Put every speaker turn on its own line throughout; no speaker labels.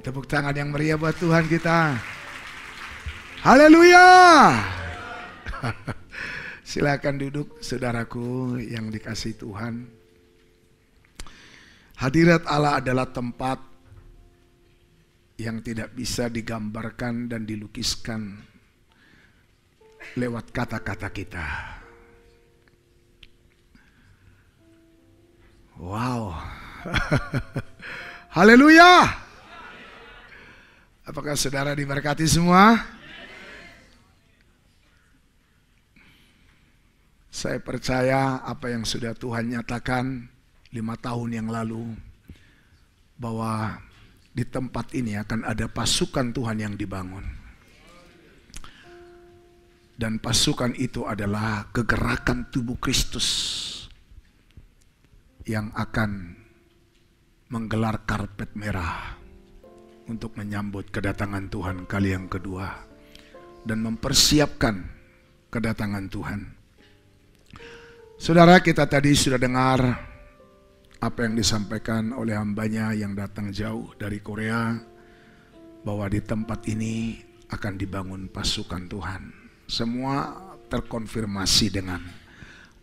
Tepuk tangan yang meriah buat Tuhan kita. Haleluya. Silakan duduk saudaraku yang dikasih Tuhan. Hadirat Allah adalah tempat yang tidak bisa digambarkan dan dilukiskan lewat kata-kata kita. Wow. Haleluya. Apakah saudara diberkati semua? Saya percaya apa yang sudah Tuhan nyatakan lima tahun yang lalu bahwa di tempat ini akan ada pasukan Tuhan yang dibangun. Dan pasukan itu adalah kegerakan tubuh Kristus yang akan menggelar karpet merah untuk menyambut kedatangan Tuhan kali yang kedua dan mempersiapkan kedatangan Tuhan. Saudara kita tadi sudah dengar apa yang disampaikan oleh hambanya yang datang jauh dari Korea bahwa di tempat ini akan dibangun pasukan Tuhan. Semua terkonfirmasi dengan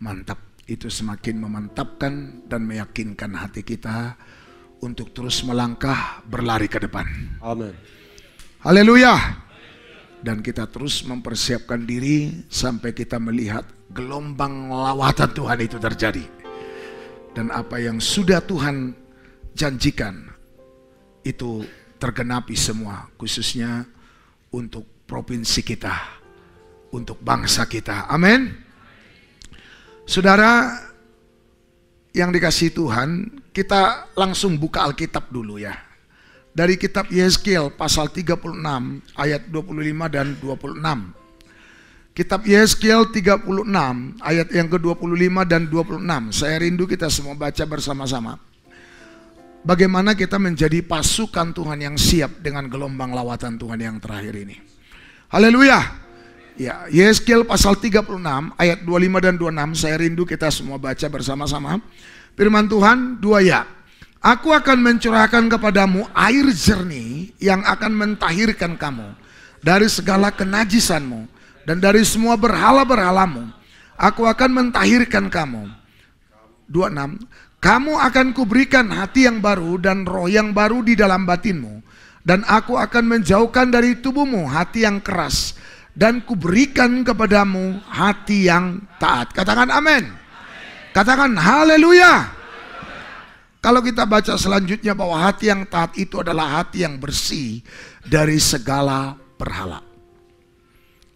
mantap. Itu semakin memantapkan dan meyakinkan hati kita untuk terus melangkah berlari ke depan.
Amin.
Haleluya. Dan kita terus mempersiapkan diri sampai kita melihat gelombang lawatan Tuhan itu terjadi. Dan apa yang sudah Tuhan janjikan itu tergenapi semua khususnya untuk provinsi kita, untuk bangsa kita. Amin. Saudara yang dikasih Tuhan, kita langsung buka Alkitab dulu ya. Dari kitab Yeskiel pasal 36 ayat 25 dan 26. Kitab Yeskiel 36 ayat yang ke-25 dan 26. Saya rindu kita semua baca bersama-sama. Bagaimana kita menjadi pasukan Tuhan yang siap dengan gelombang lawatan Tuhan yang terakhir ini. Haleluya. Ya, Yeskiel pasal 36 ayat 25 dan 26 saya rindu kita semua baca bersama-sama. Firman Tuhan dua ya. Aku akan mencurahkan kepadamu air jernih yang akan mentahirkan kamu dari segala kenajisanmu dan dari semua berhala-berhalamu. Aku akan mentahirkan kamu. 26. Kamu akan kuberikan hati yang baru dan roh yang baru di dalam batinmu. Dan aku akan menjauhkan dari tubuhmu hati yang keras dan kuberikan kepadamu hati yang taat. Katakan amin. Katakan haleluya. Kalau kita baca selanjutnya bahwa hati yang taat itu adalah hati yang bersih dari segala berhala.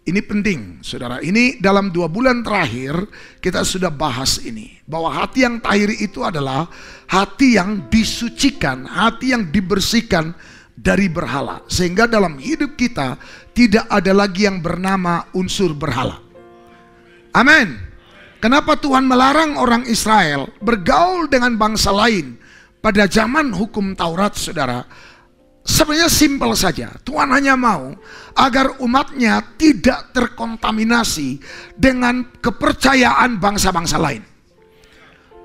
Ini penting, saudara. Ini dalam dua bulan terakhir kita sudah bahas ini. Bahwa hati yang tahir itu adalah hati yang disucikan, hati yang dibersihkan dari berhala. Sehingga dalam hidup kita tidak ada lagi yang bernama unsur berhala. Amin. Kenapa Tuhan melarang orang Israel bergaul dengan bangsa lain pada zaman hukum Taurat, saudara? Sebenarnya simpel saja. Tuhan hanya mau agar umatnya tidak terkontaminasi dengan kepercayaan bangsa-bangsa lain.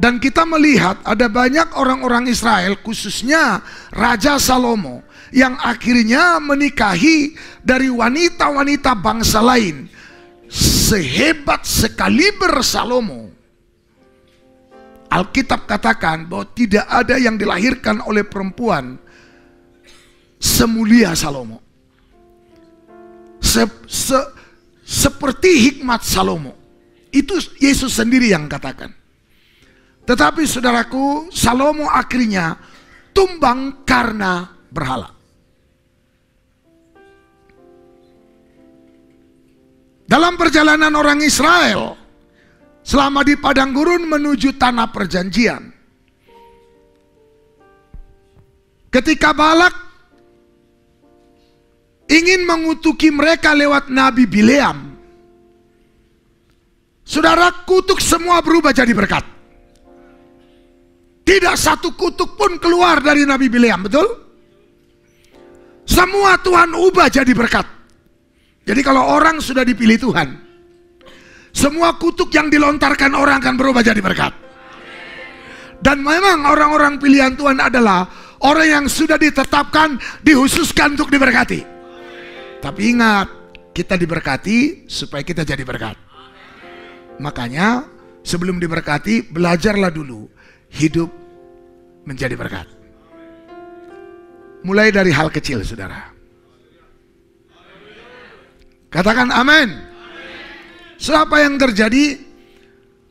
Dan kita melihat ada banyak orang-orang Israel, khususnya Raja Salomo, yang akhirnya menikahi dari wanita-wanita bangsa lain. Sehebat sekaliber Salomo. Alkitab katakan bahwa tidak ada yang dilahirkan oleh perempuan semulia Salomo. Se, se, seperti hikmat Salomo. Itu Yesus sendiri yang katakan. Tetapi saudaraku, Salomo akhirnya tumbang karena berhala. Dalam perjalanan orang Israel selama di padang gurun menuju tanah perjanjian. Ketika Balak ingin mengutuki mereka lewat Nabi Bileam. Saudara kutuk semua berubah jadi berkat. Tidak satu kutuk pun keluar dari Nabi Bileam, betul? Semua Tuhan ubah jadi berkat. Jadi kalau orang sudah dipilih Tuhan, semua kutuk yang dilontarkan orang akan berubah jadi berkat. Dan memang orang-orang pilihan Tuhan adalah Orang yang sudah ditetapkan, dihususkan untuk diberkati. Tapi ingat, kita diberkati supaya kita jadi berkat. Makanya sebelum diberkati, belajarlah dulu hidup menjadi berkat. Mulai dari hal kecil, saudara. Katakan amin. Siapa yang terjadi?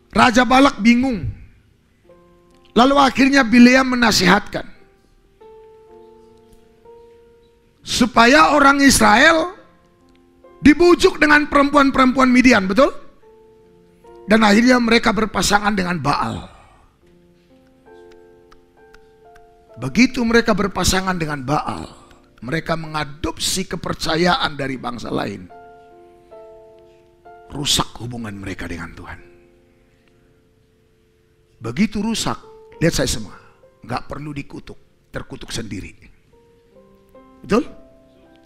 Raja Balak bingung. Lalu akhirnya Bileam menasihatkan. Supaya orang Israel dibujuk dengan perempuan-perempuan Midian, betul? Dan akhirnya mereka berpasangan dengan Baal. Begitu mereka berpasangan dengan Baal, mereka mengadopsi kepercayaan dari bangsa lain. Rusak hubungan mereka dengan Tuhan. Begitu rusak, lihat saya semua, nggak perlu dikutuk, terkutuk sendiri. Betul?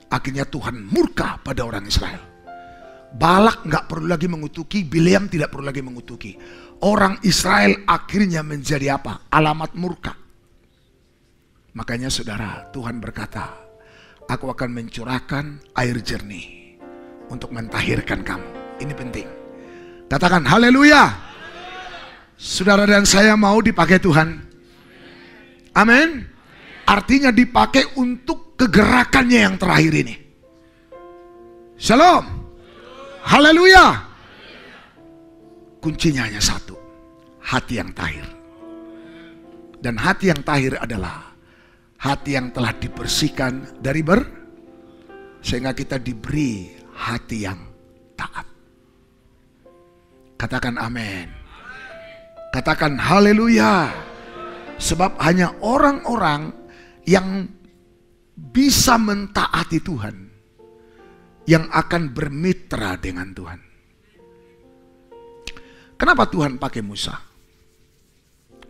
Akhirnya Tuhan murka pada orang Israel. Balak nggak perlu lagi mengutuki, Bileam tidak perlu lagi mengutuki. Orang Israel akhirnya menjadi apa? Alamat murka. Makanya saudara, Tuhan berkata, aku akan mencurahkan air jernih untuk mentahirkan kamu. Ini penting. Katakan haleluya. Saudara dan saya mau dipakai Tuhan. Amin. Artinya dipakai untuk kegerakannya yang terakhir ini. Shalom. Haleluya. Kuncinya hanya satu. Hati yang tahir. Dan hati yang tahir adalah hati yang telah dibersihkan dari ber sehingga kita diberi hati yang taat. Katakan amin. Katakan haleluya. Sebab hanya orang-orang yang bisa mentaati Tuhan yang akan bermitra dengan Tuhan. Kenapa Tuhan pakai Musa?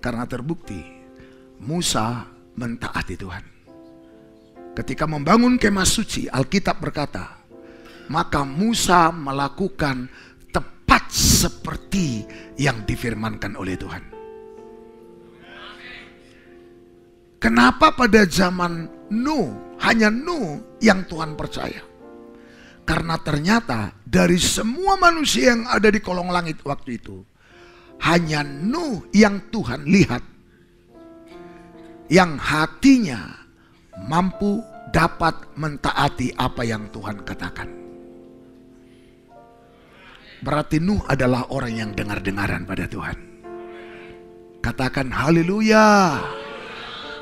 Karena terbukti Musa mentaati Tuhan. Ketika membangun kemah suci, Alkitab berkata, maka Musa melakukan seperti yang difirmankan oleh Tuhan. Kenapa pada zaman Nuh, hanya Nuh yang Tuhan percaya? Karena ternyata dari semua manusia yang ada di kolong langit waktu itu, hanya Nuh yang Tuhan lihat yang hatinya mampu dapat mentaati apa yang Tuhan katakan. Berarti Nuh adalah orang yang dengar-dengaran pada Tuhan. Katakan haleluya.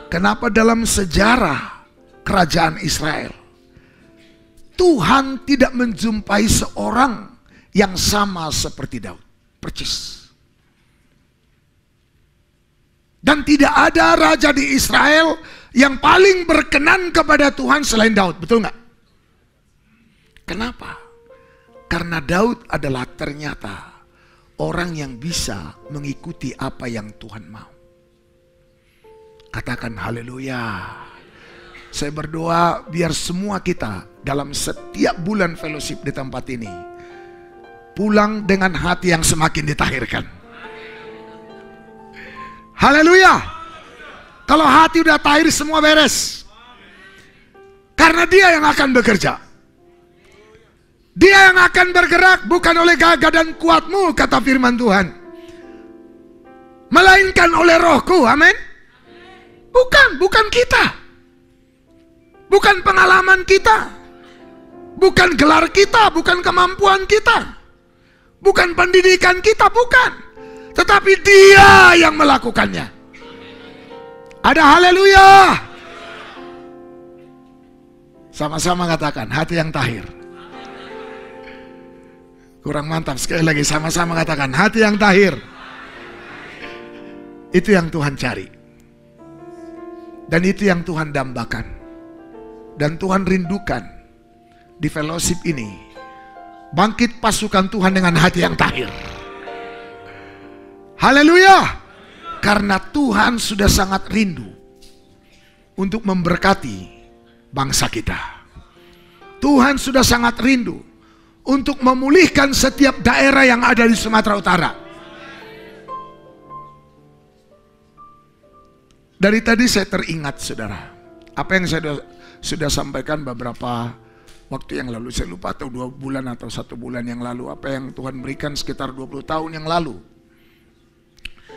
Kenapa dalam sejarah kerajaan Israel Tuhan tidak menjumpai seorang yang sama seperti Daud, percis. Dan tidak ada raja di Israel yang paling berkenan kepada Tuhan selain Daud. Betul nggak? Kenapa? Karena Daud adalah ternyata orang yang bisa mengikuti apa yang Tuhan mau. Katakan haleluya. Saya berdoa biar semua kita dalam setiap bulan fellowship di tempat ini pulang dengan hati yang semakin ditahirkan. Haleluya. Kalau hati udah tahir semua beres. Karena dia yang akan bekerja. Dia yang akan bergerak bukan oleh gagah dan kuatmu kata firman Tuhan. Melainkan oleh rohku, amin. Bukan, bukan kita. Bukan pengalaman kita. Bukan gelar kita, bukan kemampuan kita. Bukan pendidikan kita, bukan. Tetapi dia yang melakukannya. Ada haleluya. Sama-sama katakan hati yang tahir. Kurang mantap sekali lagi sama-sama katakan hati yang tahir. Itu yang Tuhan cari. Dan itu yang Tuhan dambakan. Dan Tuhan rindukan di fellowship ini. Bangkit pasukan Tuhan dengan hati yang tahir. Haleluya. Karena Tuhan sudah sangat rindu untuk memberkati bangsa kita. Tuhan sudah sangat rindu untuk memulihkan setiap daerah yang ada di Sumatera Utara. Dari tadi saya teringat saudara, apa yang saya sudah, sampaikan beberapa waktu yang lalu, saya lupa atau dua bulan atau satu bulan yang lalu, apa yang Tuhan berikan sekitar 20 tahun yang lalu.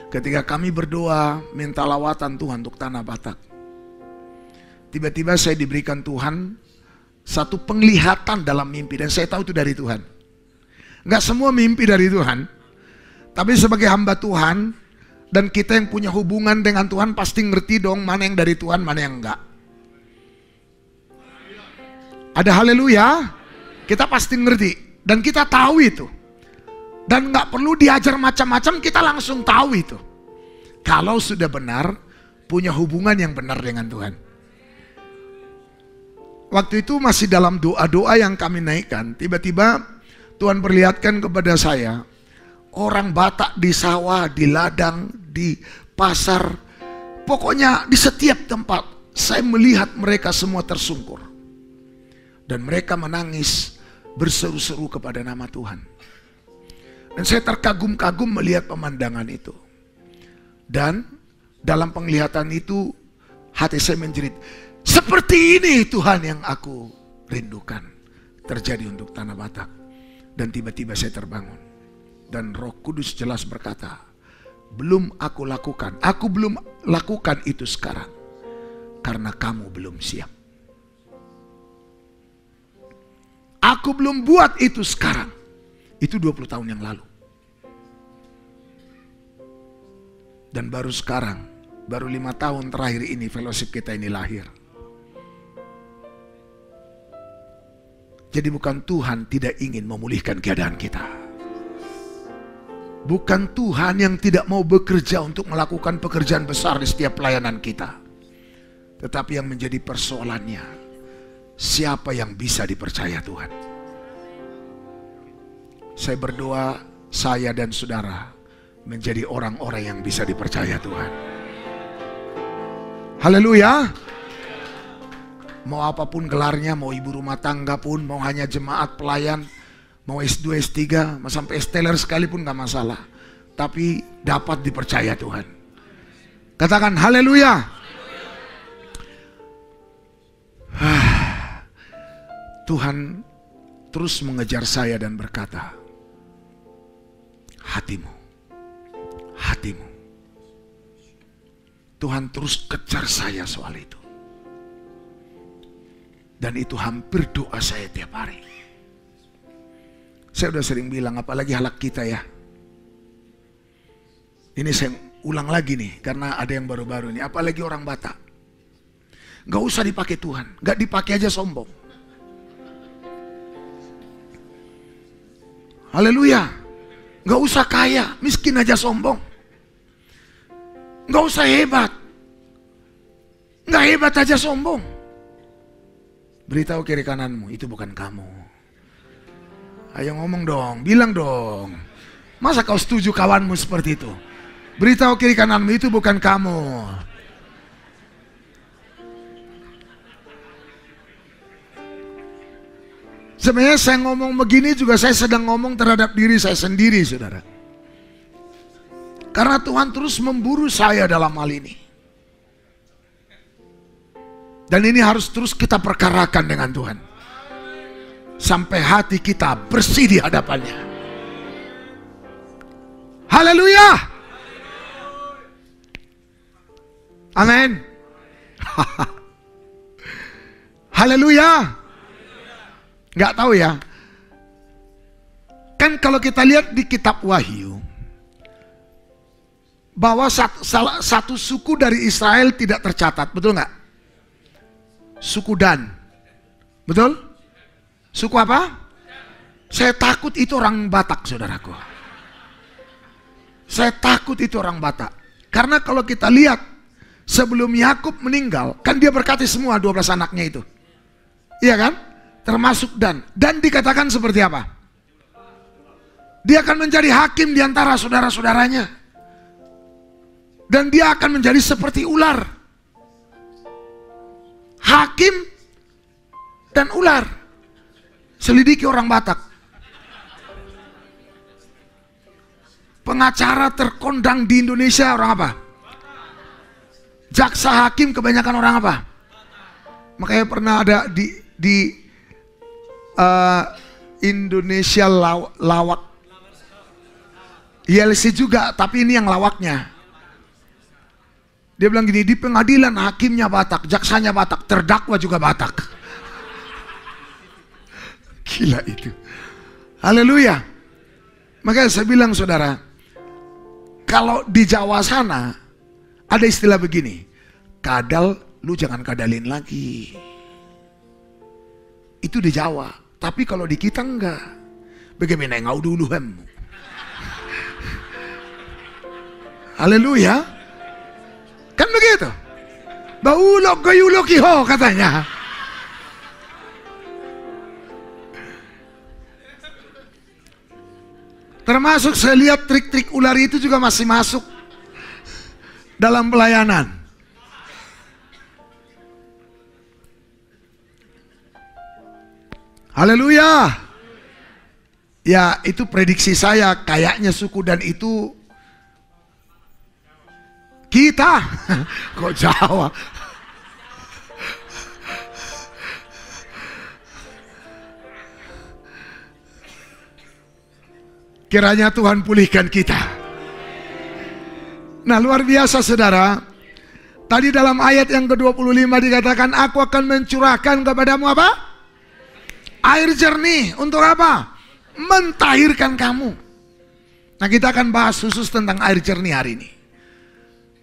Ketika kami berdoa minta lawatan Tuhan untuk tanah Batak. Tiba-tiba saya diberikan Tuhan satu penglihatan dalam mimpi dan saya tahu itu dari Tuhan. Enggak semua mimpi dari Tuhan, tapi sebagai hamba Tuhan, dan kita yang punya hubungan dengan Tuhan pasti ngerti dong mana yang dari Tuhan, mana yang enggak. Ada haleluya, kita pasti ngerti dan kita tahu itu. Dan nggak perlu diajar macam-macam, kita langsung tahu itu. Kalau sudah benar, punya hubungan yang benar dengan Tuhan. Waktu itu masih dalam doa-doa yang kami naikkan, tiba-tiba Tuhan perlihatkan kepada saya, orang Batak di sawah, di ladang, di pasar, pokoknya di setiap tempat saya melihat mereka semua tersungkur. Dan mereka menangis berseru-seru kepada nama Tuhan. Dan saya terkagum-kagum melihat pemandangan itu. Dan dalam penglihatan itu hati saya menjerit, seperti ini Tuhan yang aku rindukan terjadi untuk tanah Batak. Dan tiba-tiba saya terbangun. Dan roh kudus jelas berkata, belum aku lakukan. Aku belum lakukan itu sekarang. Karena kamu belum siap. Aku belum buat itu sekarang. Itu 20 tahun yang lalu. Dan baru sekarang, baru lima tahun terakhir ini fellowship kita ini lahir. Jadi bukan Tuhan tidak ingin memulihkan keadaan kita. Bukan Tuhan yang tidak mau bekerja untuk melakukan pekerjaan besar di setiap pelayanan kita. Tetapi yang menjadi persoalannya, siapa yang bisa dipercaya Tuhan? Saya berdoa, saya dan saudara menjadi orang-orang yang bisa dipercaya Tuhan. Haleluya. Mau apa pun gelarnya, mau ibu rumah tangga pun, mau hanya jemaat pelayan, Mau S2, S3, mau sampai esteller sekalipun gak masalah. Tapi dapat dipercaya Tuhan. Katakan haleluya. Tuhan terus mengejar saya dan berkata, hatimu, hatimu. Tuhan terus kejar saya soal itu. Dan itu hampir doa saya tiap hari. Saya udah sering bilang, apalagi halak kita ya. Ini saya ulang lagi nih, karena ada yang baru-baru ini. Apalagi orang Batak. Gak usah dipakai Tuhan, gak dipakai aja sombong. Haleluya. Gak usah kaya, miskin aja sombong. Gak usah hebat. Gak hebat aja sombong. Beritahu kiri kananmu, itu bukan kamu. Ayo ngomong dong, bilang dong. Masa kau setuju kawanmu seperti itu? Beritahu kiri kananmu itu bukan kamu. Sebenarnya saya ngomong begini juga saya sedang ngomong terhadap diri saya sendiri, saudara. Karena Tuhan terus memburu saya dalam hal ini. Dan ini harus terus kita perkarakan dengan Tuhan sampai hati kita bersih di hadapannya. Haleluya. Amin. Haleluya. Gak tahu ya. Kan kalau kita lihat di kitab Wahyu bahwa satu, satu suku dari Israel tidak tercatat, betul nggak? Suku Dan, betul? Suku apa? Saya takut itu orang Batak, saudaraku. Saya takut itu orang Batak. Karena kalau kita lihat, sebelum Yakub meninggal, kan dia berkati semua 12 anaknya itu. Iya kan? Termasuk Dan. Dan dikatakan seperti apa? Dia akan menjadi hakim di antara saudara-saudaranya. Dan dia akan menjadi seperti ular. Hakim dan ular. Selidiki orang Batak. Pengacara terkondang di Indonesia orang apa? Jaksa hakim kebanyakan orang apa? Makanya pernah ada di di uh, Indonesia law, lawak ILC juga, tapi ini yang lawaknya. Dia bilang gini, di pengadilan hakimnya Batak, jaksanya Batak, terdakwa juga Batak. Gila itu. Haleluya. Makanya saya bilang saudara, kalau di Jawa sana ada istilah begini, kadal lu jangan kadalin lagi. Itu di Jawa. Tapi kalau di kita enggak. Bagaimana ngau dulu hem. Haleluya. Kan begitu. Baulok gayulok iho katanya. Termasuk saya lihat trik-trik ular itu juga masih masuk dalam pelayanan. Haleluya. Ya, itu prediksi saya. Kayaknya suku dan itu kita. Kok Jawa? Kiranya Tuhan pulihkan kita. Nah luar biasa saudara. Tadi dalam ayat yang ke-25 dikatakan aku akan mencurahkan kepadamu apa? Air jernih. Untuk apa? Mentahirkan kamu. Nah kita akan bahas khusus tentang air jernih hari ini.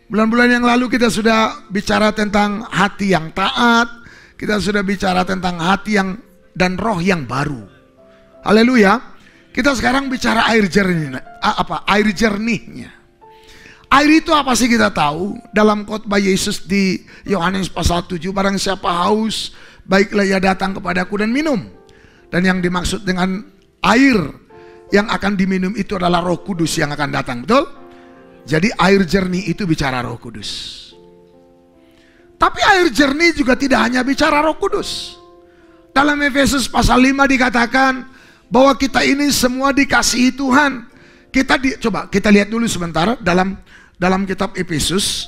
Bulan-bulan yang lalu kita sudah bicara tentang hati yang taat. Kita sudah bicara tentang hati yang dan roh yang baru. Haleluya. Kita sekarang bicara air jernih, apa? Air jernihnya. Air itu apa sih kita tahu? Dalam khotbah Yesus di Yohanes pasal 7, barang siapa haus, baiklah ia datang kepadaku dan minum. Dan yang dimaksud dengan air yang akan diminum itu adalah roh kudus yang akan datang, betul? Jadi air jernih itu bicara roh kudus. Tapi air jernih juga tidak hanya bicara roh kudus. Dalam Efesus pasal 5 dikatakan, bahwa kita ini semua dikasihi Tuhan. Kita di, coba kita lihat dulu sebentar dalam dalam kitab Efesus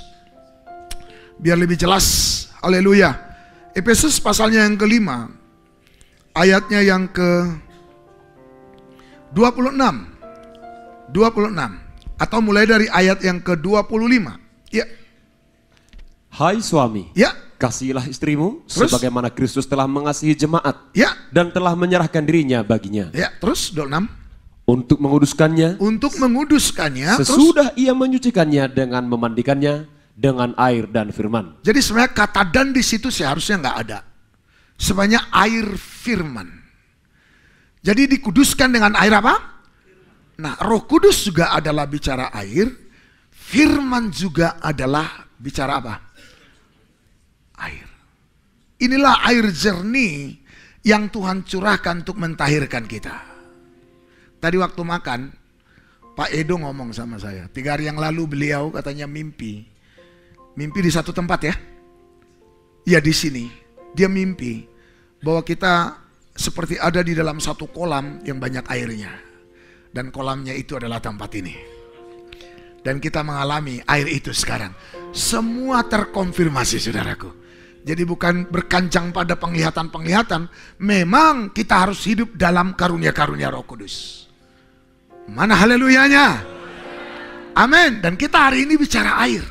biar lebih jelas. Haleluya. Efesus pasalnya yang kelima ayatnya yang ke 26 26 atau mulai dari ayat yang ke-25. Ya.
Hai suami.
Ya.
Kasihilah istrimu terus? sebagaimana Kristus telah mengasihi jemaat
ya.
dan telah menyerahkan dirinya baginya.
Ya, terus 26
untuk menguduskannya
untuk menguduskannya
sesudah terus, ia menyucikannya dengan memandikannya dengan air dan firman.
Jadi sebenarnya kata dan di situ seharusnya nggak ada. Sebanyak air firman. Jadi dikuduskan dengan air apa? Nah, Roh Kudus juga adalah bicara air, firman juga adalah bicara apa? air. Inilah air jernih yang Tuhan curahkan untuk mentahirkan kita. Tadi waktu makan, Pak Edo ngomong sama saya. Tiga hari yang lalu beliau katanya mimpi. Mimpi di satu tempat ya. Ya di sini. Dia mimpi bahwa kita seperti ada di dalam satu kolam yang banyak airnya. Dan kolamnya itu adalah tempat ini. Dan kita mengalami air itu sekarang. Semua terkonfirmasi saudaraku. Jadi bukan berkancang pada penglihatan-penglihatan. Memang kita harus hidup dalam karunia-karunia roh kudus. Mana haleluyanya? Amin. Dan kita hari ini bicara air.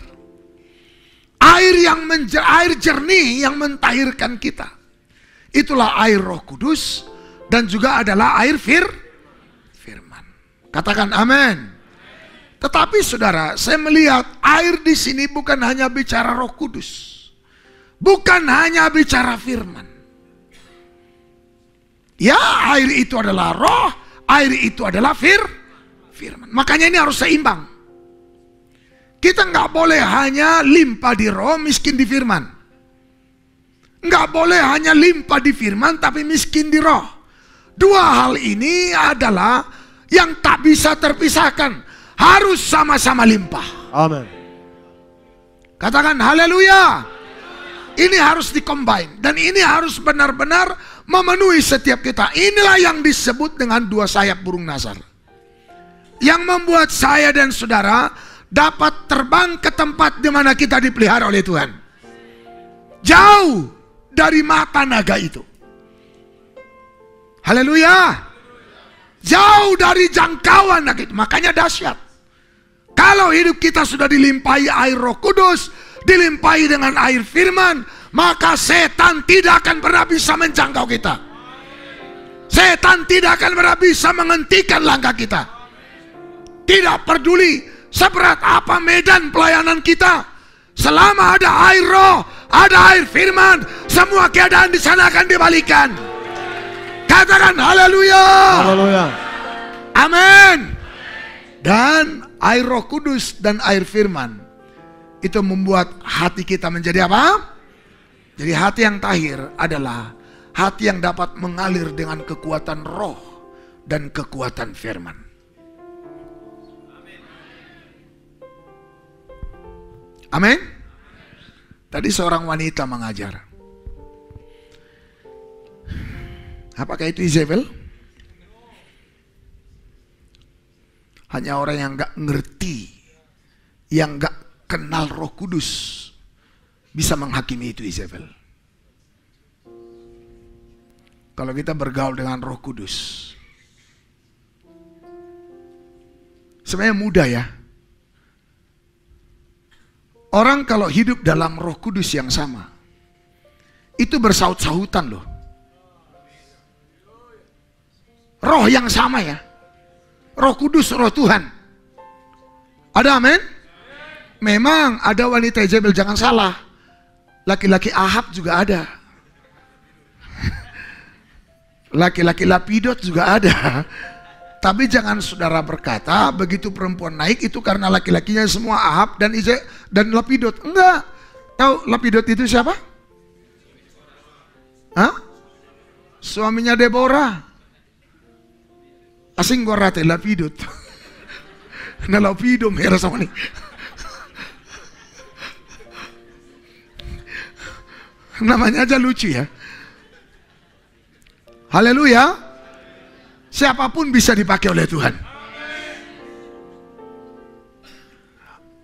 Air yang menjer, air jernih yang mentahirkan kita. Itulah air roh kudus. Dan juga adalah air fir. Katakan amin. Tetapi saudara, saya melihat air di sini bukan hanya bicara roh kudus. Bukan hanya bicara firman. Ya, air itu adalah roh, air itu adalah fir, firman. Makanya ini harus seimbang. Kita nggak boleh hanya limpah di roh, miskin di firman. Nggak boleh hanya limpah di firman, tapi miskin di roh. Dua hal ini adalah yang tak bisa terpisahkan. Harus sama-sama limpah.
Amin.
Katakan haleluya. Ini harus dikombin dan ini harus benar-benar memenuhi setiap kita. Inilah yang disebut dengan dua sayap burung nasar. Yang membuat saya dan saudara dapat terbang ke tempat di mana kita dipelihara oleh Tuhan. Jauh dari mata naga itu. Haleluya. Jauh dari jangkauan. Makanya dahsyat. Kalau hidup kita sudah dilimpahi air roh kudus, dilimpahi dengan air firman, maka setan tidak akan pernah bisa menjangkau kita. Setan tidak akan pernah bisa menghentikan langkah kita. Tidak peduli seberat apa medan pelayanan kita. Selama ada air roh, ada air firman, semua keadaan di sana akan dibalikan. Katakan haleluya.
Haleluya.
Amin. Dan air roh kudus dan air firman itu membuat hati kita menjadi apa? Jadi hati yang tahir adalah hati yang dapat mengalir dengan kekuatan roh dan kekuatan firman. Amin. Tadi seorang wanita mengajar. Apakah itu Isabel? Hanya orang yang nggak ngerti, yang nggak kenal Roh Kudus bisa menghakimi itu Isabel. Kalau kita bergaul dengan Roh Kudus, sebenarnya mudah ya. Orang kalau hidup dalam Roh Kudus yang sama, itu bersaut-sautan loh. Roh yang sama ya. Roh Kudus, Roh Tuhan. Ada amin? Memang ada wanita Jebel, jangan salah. Laki-laki Ahab juga ada. Laki-laki Lapidot juga ada. Tapi jangan saudara berkata begitu perempuan naik itu karena laki-lakinya semua Ahab dan Ize dan Lapidot. Enggak. Tahu Lapidot itu siapa? Hah? Suaminya Deborah. Asing rate Lapidot. Na Lapido merah sama nih. Namanya aja lucu ya. Haleluya. Siapa pun bisa dipakai oleh Tuhan.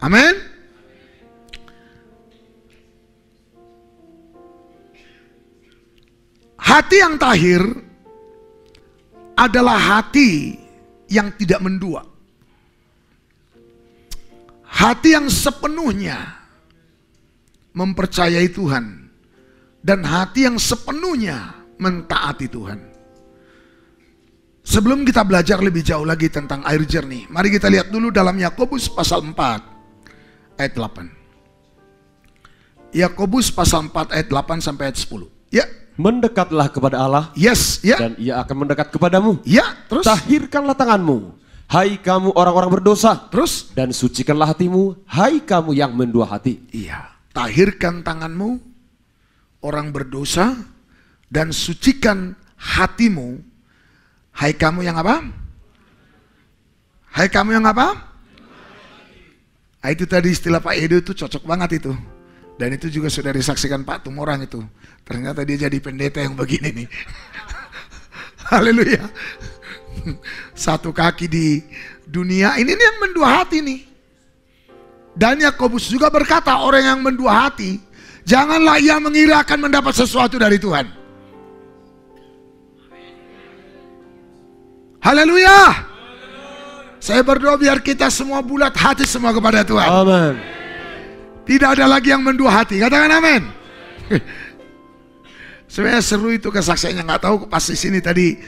Amin. Hati yang tahir adalah hati yang tidak mendua. Hati yang sepenuhnya mempercayai Tuhan dan hati yang sepenuhnya mentaati Tuhan. Sebelum kita belajar lebih jauh lagi tentang air jernih, mari kita lihat dulu dalam Yakobus pasal 4 ayat 8. Yakobus pasal 4 ayat 8 sampai ayat 10. Ya.
Mendekatlah kepada Allah
Yes, ya.
dan ia akan mendekat kepadamu.
Ya, terus
Tahirkanlah tanganmu, hai kamu orang-orang berdosa,
terus
dan sucikanlah hatimu, hai kamu yang mendua hati.
Iya, tahirkan tanganmu orang berdosa dan sucikan hatimu. Hai kamu yang apa? Hai kamu yang apa? Nah, itu tadi istilah Pak Edo itu cocok banget itu. Dan itu juga sudah disaksikan Pak Tumorang itu. Ternyata dia jadi pendeta yang begini nih. Haleluya. Satu kaki di dunia ini nih yang mendua hati nih. Dan Yakobus juga berkata orang yang mendua hati, janganlah ia mengira akan mendapat sesuatu dari Tuhan. Haleluya. Saya berdoa biar kita semua bulat hati semua kepada Tuhan.
Amin.
Tidak ada lagi yang mendua hati. Katakan amin. Sebenarnya seru itu kesaksiannya nggak tahu pas di sini tadi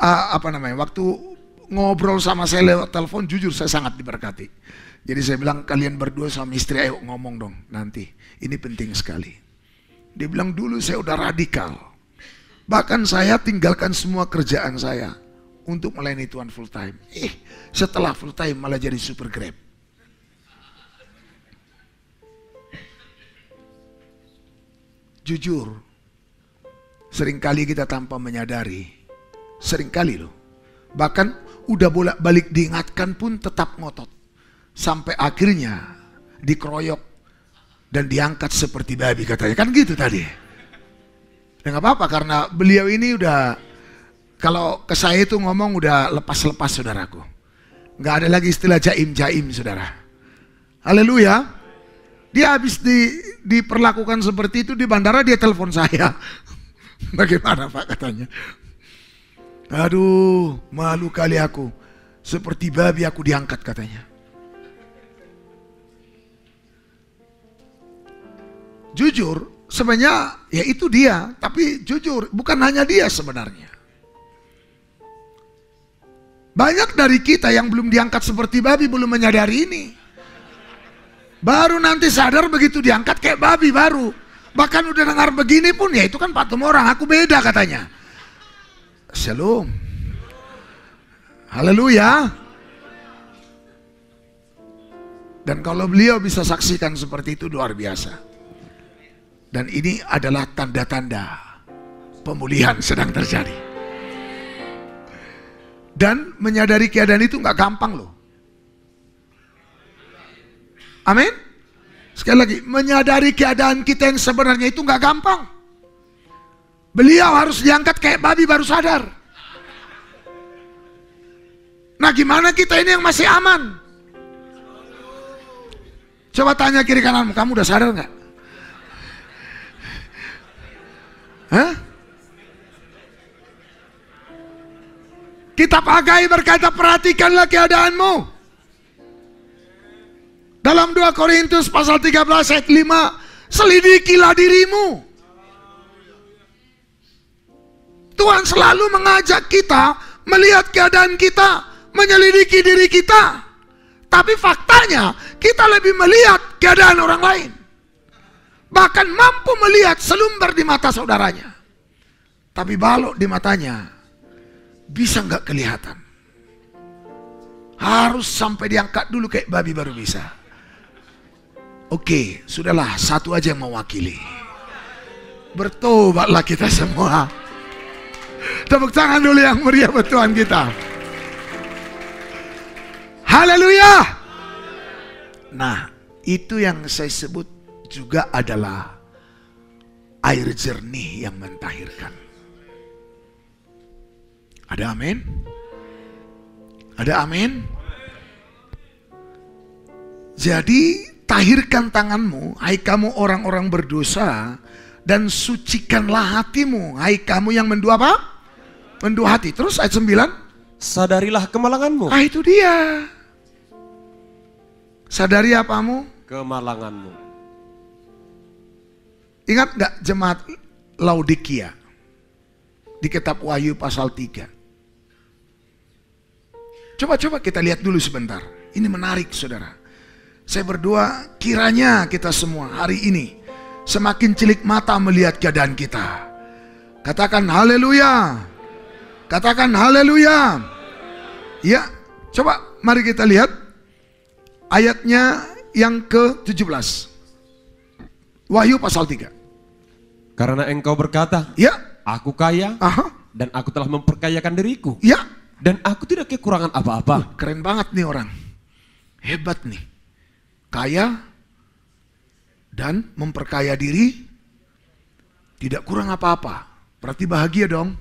ah, apa namanya waktu ngobrol sama saya lewat telepon jujur saya sangat diberkati. Jadi saya bilang kalian berdua sama istri ayo ngomong dong nanti. Ini penting sekali. Dia bilang dulu saya udah radikal. Bahkan saya tinggalkan semua kerjaan saya untuk melayani Tuhan full time. Eh, setelah full time malah jadi super grab. Jujur, sering kali kita tanpa menyadari, sering kali loh. Bahkan udah bolak balik diingatkan pun tetap ngotot. Sampai akhirnya dikeroyok dan diangkat seperti babi katanya. Kan gitu tadi. Ya nggak apa-apa karena beliau ini udah kalau ke saya itu ngomong udah lepas-lepas saudaraku. Nggak ada lagi istilah jaim-jaim saudara. Haleluya. Dia habis di, diperlakukan seperti itu di bandara dia telepon saya. Bagaimana Pak katanya? Aduh, malu kali aku. Seperti babi aku diangkat katanya. Jujur, sebenarnya ya itu dia, tapi jujur bukan hanya dia sebenarnya. Banyak dari kita yang belum diangkat seperti babi belum menyadari ini. Baru nanti sadar begitu diangkat kayak babi baru. Bahkan udah dengar begini pun ya itu kan patung orang, aku beda katanya. Shalom. Haleluya. Dan kalau beliau bisa saksikan seperti itu luar biasa. Dan ini adalah tanda-tanda pemulihan sedang terjadi. Dan menyadari keadaan itu nggak gampang loh. Amin. Sekali lagi, menyadari keadaan kita yang sebenarnya itu nggak gampang. Beliau harus diangkat kayak babi baru sadar. Nah gimana kita ini yang masih aman? Coba tanya kiri kanan, kamu udah sadar nggak? Hah? Kitab Hagai berkata perhatikanlah keadaanmu. Dalam 2 Korintus pasal 13 ayat 5, selidikilah dirimu. Tuhan selalu mengajak kita melihat keadaan kita, menyelidiki diri kita. Tapi faktanya kita lebih melihat keadaan orang lain bahkan mampu melihat selumbar di mata saudaranya. Tapi balok di matanya bisa nggak kelihatan. Harus sampai diangkat dulu kayak babi baru bisa. Oke, sudahlah satu aja yang mewakili. Bertobatlah kita semua. Tepuk tangan dulu yang meriah buat Tuhan kita. Haleluya. Nah, itu yang saya sebut juga adalah air jernih yang mentahirkan. Ada amin? Ada amin? Jadi tahirkan tanganmu, hai kamu orang-orang berdosa, dan sucikanlah hatimu, hai kamu yang mendua apa? Mendua hati. Terus ayat 9.
Sadarilah kemalanganmu.
Ah itu dia. Sadari apamu?
Kemalanganmu.
Ingat nggak jemaat Laodikia di kitab Wahyu pasal 3. Coba-coba kita lihat dulu sebentar. Ini menarik saudara. Saya berdoa kiranya kita semua hari ini semakin cilik mata melihat keadaan kita. Katakan haleluya. Katakan haleluya. Ya, coba mari kita lihat ayatnya yang ke-17. Wahyu pasal 3.
Karena engkau berkata,
Ya,
aku kaya
aha,
dan aku telah memperkayakan diriku.
ya.
Dan aku tidak kekurangan apa-apa.
Keren banget nih orang. Hebat nih. Kaya dan memperkaya diri tidak kurang apa-apa. Berarti bahagia dong.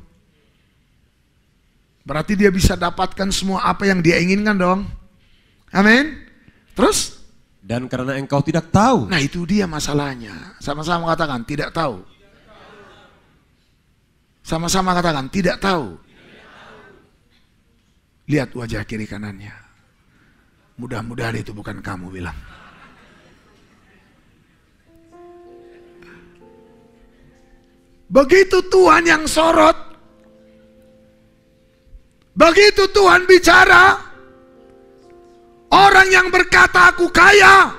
Berarti dia bisa dapatkan semua apa yang dia inginkan dong. Amin. Terus
Dan karena engkau tidak tahu
Nah itu dia masalahnya. Sama-sama katakan tidak tahu. Sama-sama katakan tidak tahu. Lihat wajah kiri kanannya. Mudah-mudahan itu bukan kamu bilang. Begitu Tuhan yang sorot. Begitu Tuhan bicara. Orang yang berkata aku kaya,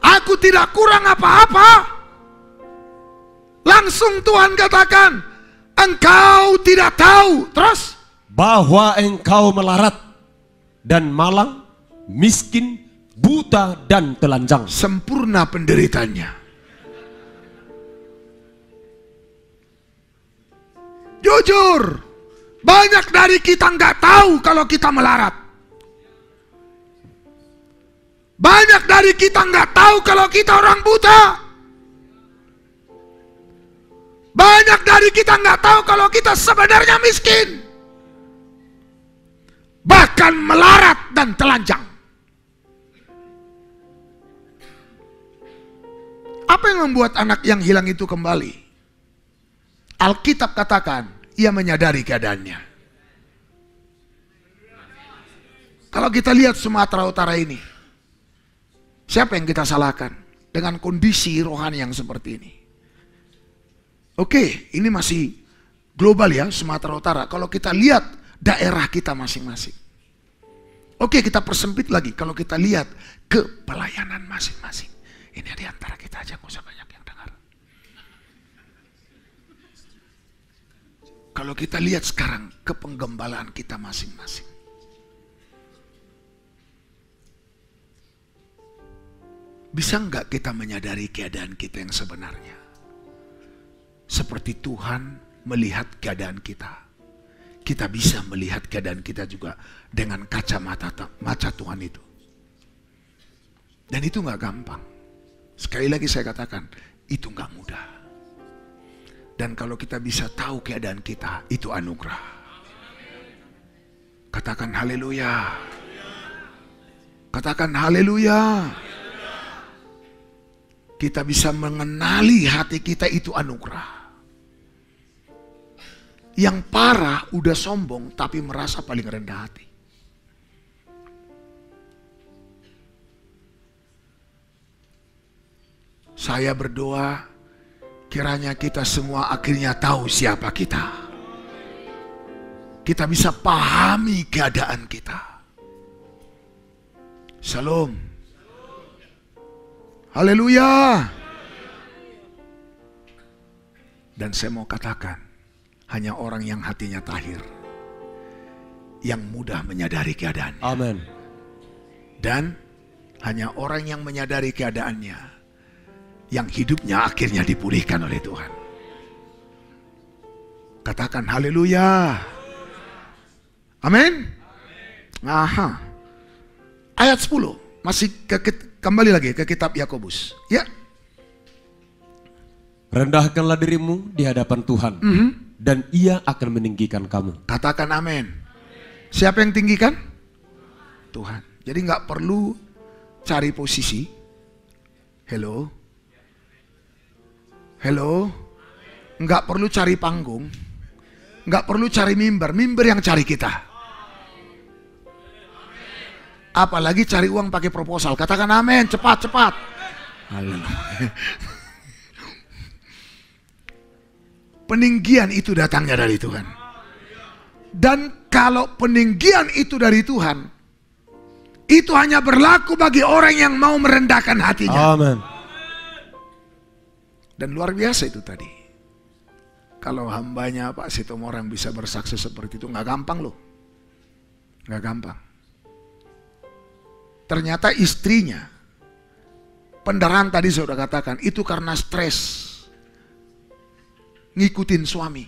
aku tidak kurang apa-apa. Langsung Tuhan katakan, engkau tidak tahu. Terus,
bahwa engkau melarat dan malang, miskin, buta dan telanjang.
sempurna penderitanya. Jujur, banyak dari kita nggak tahu kalau kita melarat. Banyak dari kita nggak tahu kalau kita orang buta. Banyak dari kita nggak tahu kalau kita sebenarnya miskin. Bahkan melarat dan telanjang. Apa yang membuat anak yang hilang itu kembali? Alkitab katakan, ia menyadari keadaannya. Kalau kita lihat Sumatera Utara ini, siapa yang kita salahkan dengan kondisi rohani yang seperti ini? Oke, ini masih global ya Sumatera Utara. Kalau kita lihat daerah kita masing-masing. Oke, kita persempit lagi kalau kita lihat ke pelayanan masing-masing. Ini di antara kita aja, nggak usah banyak yang dengar. Kalau kita lihat sekarang ke penggembalaan kita masing-masing. Bisa nggak kita menyadari keadaan kita yang sebenarnya? Seperti Tuhan melihat keadaan kita. Kita bisa melihat keadaan kita juga dengan kacamata mata Tuhan itu. Dan itu nggak gampang. Sekali lagi saya katakan, itu nggak mudah. Dan kalau kita bisa tahu keadaan kita, itu anugerah. Katakan haleluya. Katakan haleluya. Kita bisa mengenali hati kita itu anugerah. Yang parah udah sombong tapi merasa paling rendah hati. Saya berdoa kiranya kita semua akhirnya tahu siapa kita. Kita bisa pahami keadaan kita. Salam. Haleluya. Dan saya mau katakan, hanya orang yang hatinya tahir yang mudah menyadari keadaannya.
Amin.
Dan hanya orang yang menyadari keadaannya yang hidupnya akhirnya dipulihkan oleh Tuhan. Katakan haleluya. Amin. Aha. Ayat 10 masih ke, kembali lagi ke kitab Yakobus. Ya.
Rendahkanlah dirimu di hadapan Tuhan. Mm -hmm dan ia akan meninggikan kamu.
Katakan amin. Siapa yang tinggikan? Tuhan. Jadi nggak perlu cari posisi. Hello. Hello. Nggak perlu cari panggung. Nggak perlu cari mimbar. Mimbar yang cari kita. Apalagi cari uang pakai proposal. Katakan amin. Cepat, cepat. Peninggian itu datangnya dari Tuhan. Dan kalau peninggian itu dari Tuhan, itu hanya berlaku bagi orang yang mau merendahkan hatinya.
Amin.
Dan luar biasa itu tadi. Kalau hambanya Pak Sitomorang bisa bersaksi seperti itu, nggak gampang loh. Nggak gampang. Ternyata istrinya, pendarahan tadi saya sudah katakan, itu karena stres ngikutin suami.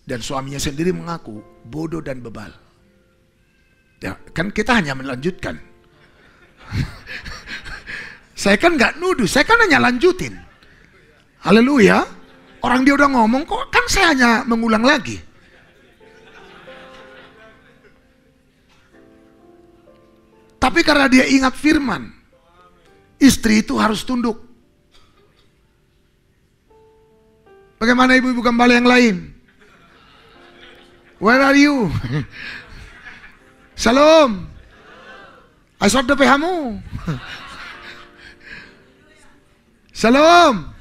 Dan suaminya sendiri mengaku bodoh dan bebal. Ya, kan kita hanya melanjutkan. saya kan nggak nuduh, saya kan hanya lanjutin. Haleluya. Orang dia udah ngomong kok, kan saya hanya mengulang lagi. Tapi karena dia ingat firman, istri itu harus tunduk. Bagaimana ibu-ibu gembala yang lain? Where are you? Salam. Asal de pehamu. Salam.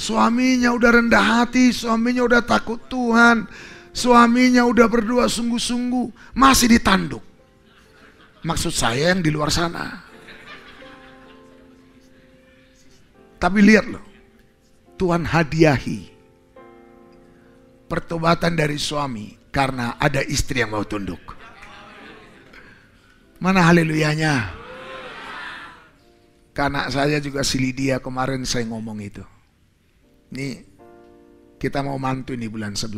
Suaminya udah rendah hati, suaminya udah takut Tuhan, suaminya udah berdoa sungguh-sungguh, masih ditanduk. Maksud saya yang di luar sana. Tapi lihat loh, Tuhan hadiahi pertobatan dari suami karena ada istri yang mau tunduk. Mana haleluyanya? Karena saya juga si Lydia kemarin saya ngomong itu. Ini kita mau mantu nih bulan 11.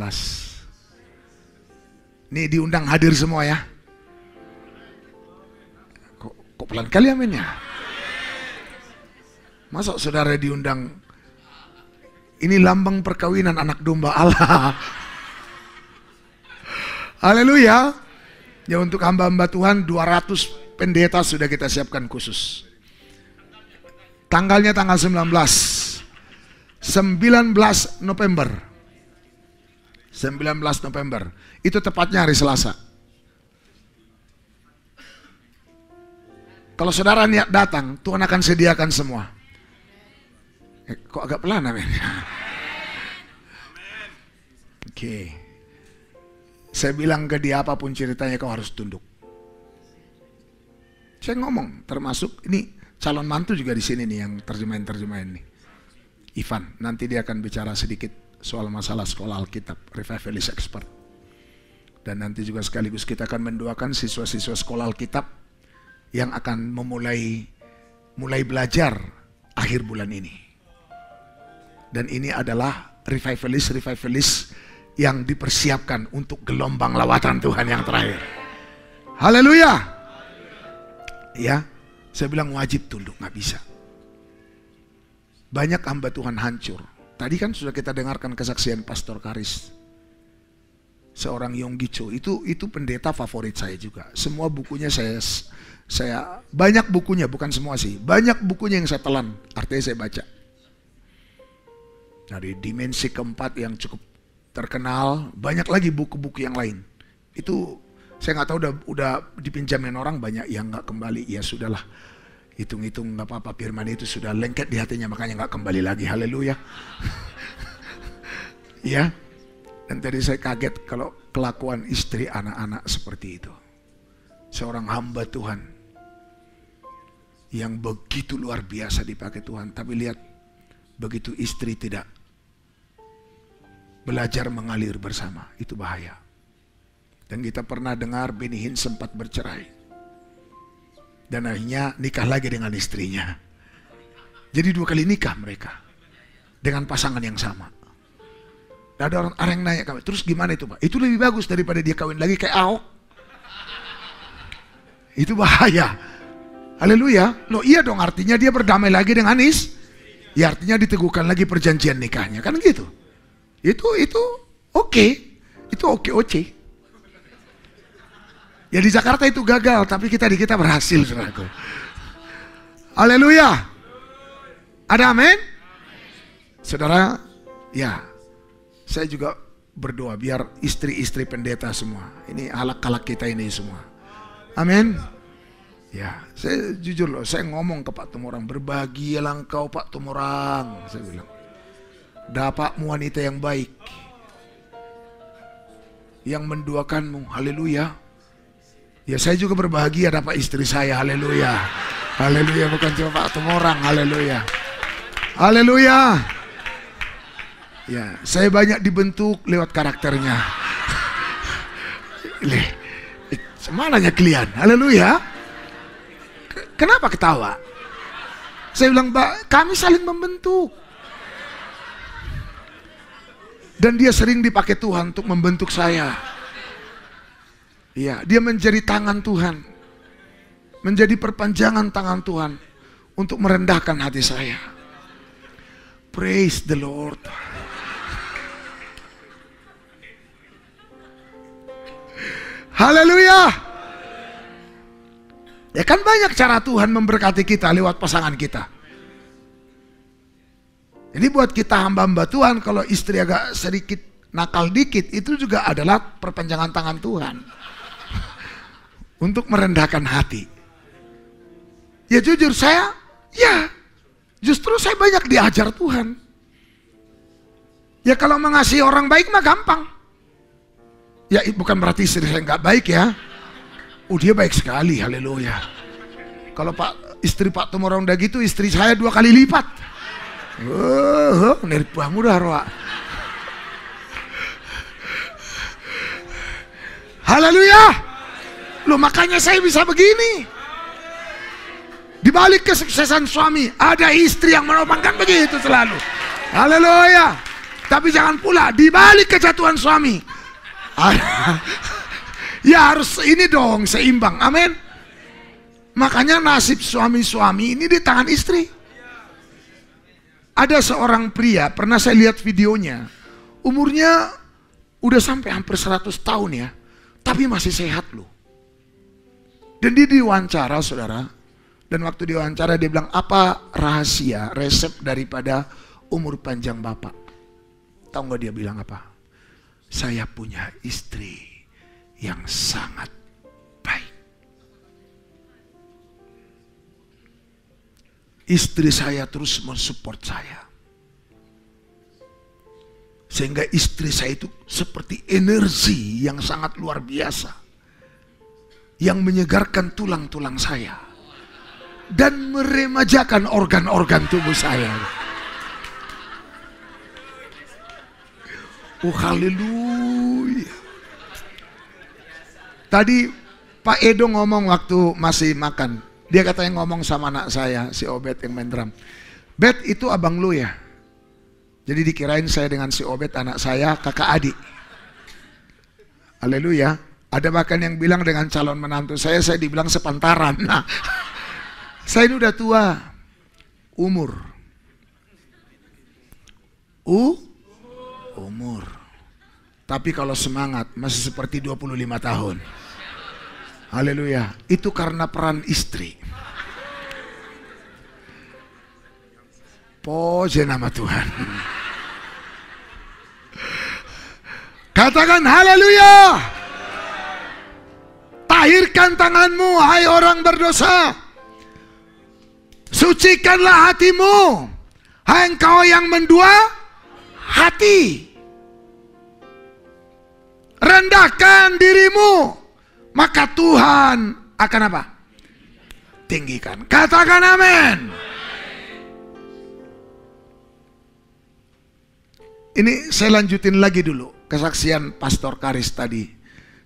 Nih diundang hadir semua ya. Kok, kok pelan kali amin ya? Masuk saudara diundang ini lambang perkawinan anak domba Allah. Haleluya. Ya untuk hamba-hamba Tuhan 200 pendeta sudah kita siapkan khusus. Tanggalnya tanggal 19. 19 November. 19 November. Itu tepatnya hari Selasa. Kalau saudara niat datang, Tuhan akan sediakan semua. Eh, kok agak pelan amin? Oke. Saya bilang ke dia apa pun ceritanya kau harus tunduk. Saya ngomong, termasuk ini calon mantu juga di sini nih yang terjemahin-terjemahin nih. Ivan, nanti dia akan bicara sedikit soal masalah sekolah Alkitab, Revivalist Expert. Dan nanti juga sekaligus kita akan mendoakan siswa-siswa sekolah Alkitab yang akan memulai mulai belajar akhir bulan ini. Dan ini adalah revivalist-revivalist yang dipersiapkan untuk gelombang lawatan Tuhan yang terakhir. Haleluya. Ya, saya bilang wajib tunduk, nggak bisa. Banyak hamba Tuhan hancur. Tadi kan sudah kita dengarkan kesaksian Pastor Karis. Seorang Yonggi Cho, itu itu pendeta favorit saya juga. Semua bukunya saya saya banyak bukunya, bukan semua sih. Banyak bukunya yang saya telan, artinya saya baca. Dari dimensi keempat yang cukup terkenal, banyak lagi buku-buku yang lain. Itu saya nggak tahu udah udah dipinjamin orang banyak yang nggak kembali. Ya sudahlah, hitung-hitung nggak apa-apa firman itu sudah lengket di hatinya makanya nggak kembali lagi. Haleluya. Ya. Dan tadi saya kaget kalau kelakuan istri anak-anak seperti itu. Seorang hamba Tuhan yang begitu luar biasa dipakai Tuhan tapi lihat begitu istri tidak belajar mengalir bersama itu bahaya. Dan kita pernah dengar Benihin sempat bercerai dan akhirnya nikah lagi dengan istrinya. Jadi dua kali nikah mereka dengan pasangan yang sama. Dan ada orang, orang yang nanya kami, terus gimana itu pak? Itu lebih bagus daripada dia kawin lagi kayak Ahok. Itu bahaya. Haleluya. Loh iya dong artinya dia berdamai lagi dengan Is. Ya artinya diteguhkan lagi perjanjian nikahnya. Kan gitu. Itu itu oke. Okay. Itu oke okay, oke. Okay. Ya di Jakarta itu gagal, tapi kita di kita berhasil, saudaraku. Haleluya. Ada amin? Saudara, ya, saya juga berdoa biar istri-istri pendeta semua. Ini halak-halak kita ini semua. Amin. Ya, saya jujur loh, saya ngomong ke Pak Tumorang, berbahagialah engkau Pak Tumorang, saya bilang. Dapat wanita yang baik. Yang menduakanmu, haleluya. Ya saya juga berbahagia dapat istri saya, haleluya. Haleluya, bukan cuma Pak orang, haleluya. Haleluya. Ya, saya banyak dibentuk lewat karakternya. Semananya kalian, haleluya. Kenapa ketawa? Saya bilang, Mbak, kami saling membentuk. Dan dia sering dipakai Tuhan untuk membentuk saya. Iya, dia menjadi tangan Tuhan. Menjadi perpanjangan tangan Tuhan untuk merendahkan hati saya. Praise the Lord. Haleluya. Ya kan banyak cara Tuhan memberkati kita lewat pasangan kita. Jadi buat kita hamba-hamba Tuhan kalau istri agak sedikit nakal dikit itu juga adalah perpanjangan tangan Tuhan untuk merendahkan hati. Ya jujur saya, ya justru saya banyak diajar Tuhan. Ya kalau mengasihi orang baik mah gampang. Ya bukan berarti istri saya nggak baik ya. Oh dia baik sekali, haleluya. Kalau Pak istri Pak Tumorong udah gitu, istri saya dua kali lipat. Oh, oh buah mudah roa. Haleluya. Loh makanya saya bisa begini. Di balik kesuksesan suami, ada istri yang menopangkan begitu selalu. Haleluya. Tapi jangan pula di balik kejatuhan suami. ya harus ini dong seimbang. Amin. Makanya nasib suami-suami ini di tangan istri. Ada seorang pria, pernah saya lihat videonya. Umurnya udah sampai hampir 100 tahun ya. Tapi masih sehat loh. Dan dia diwawancara saudara, Dan waktu diwawancara dia bilang, apa rahasia, resep daripada umur panjang Bapak? Tahu nggak dia bilang apa? Saya punya istri yang sangat baik. Istri saya terus mensupport saya. Sehingga istri saya itu seperti energi yang sangat luar biasa. Yang menyegarkan tulang-tulang saya. Dan meremajakan organ-organ tubuh saya. Oh haleluya. Tadi Pak Edo ngomong waktu masih makan. Dia katanya ngomong sama anak saya, si Obet yang main drum. Bet itu abang lu ya? Jadi dikirain saya dengan si Obet anak saya kakak adik. Haleluya. Ada bahkan yang bilang dengan calon menantu saya, saya dibilang sepantaran. Nah, saya ini udah tua. Umur. U? Umur. Tapi kalau semangat masih seperti 25 tahun. Haleluya. Itu karena peran istri. Puji nama Tuhan. Katakan haleluya. Tahirkan tanganmu hai orang berdosa. Sucikanlah hatimu. Hai engkau yang mendua hati. Rendahkan dirimu. Maka Tuhan akan apa? Tinggikan. Katakan amin. Ini saya lanjutin lagi dulu kesaksian Pastor Karis tadi.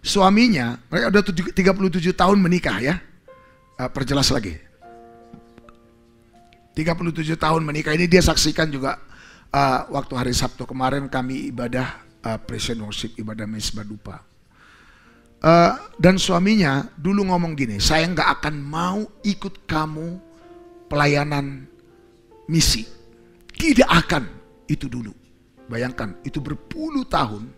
Suaminya, mereka udah 37 tahun menikah ya. Uh, perjelas lagi. 37 tahun menikah ini dia saksikan juga uh, waktu hari Sabtu kemarin kami ibadah uh, present worship, ibadah mesbah dupa. Uh, dan suaminya dulu ngomong gini, saya nggak akan mau ikut kamu pelayanan misi. Tidak akan, itu dulu. Bayangkan, itu berpuluh tahun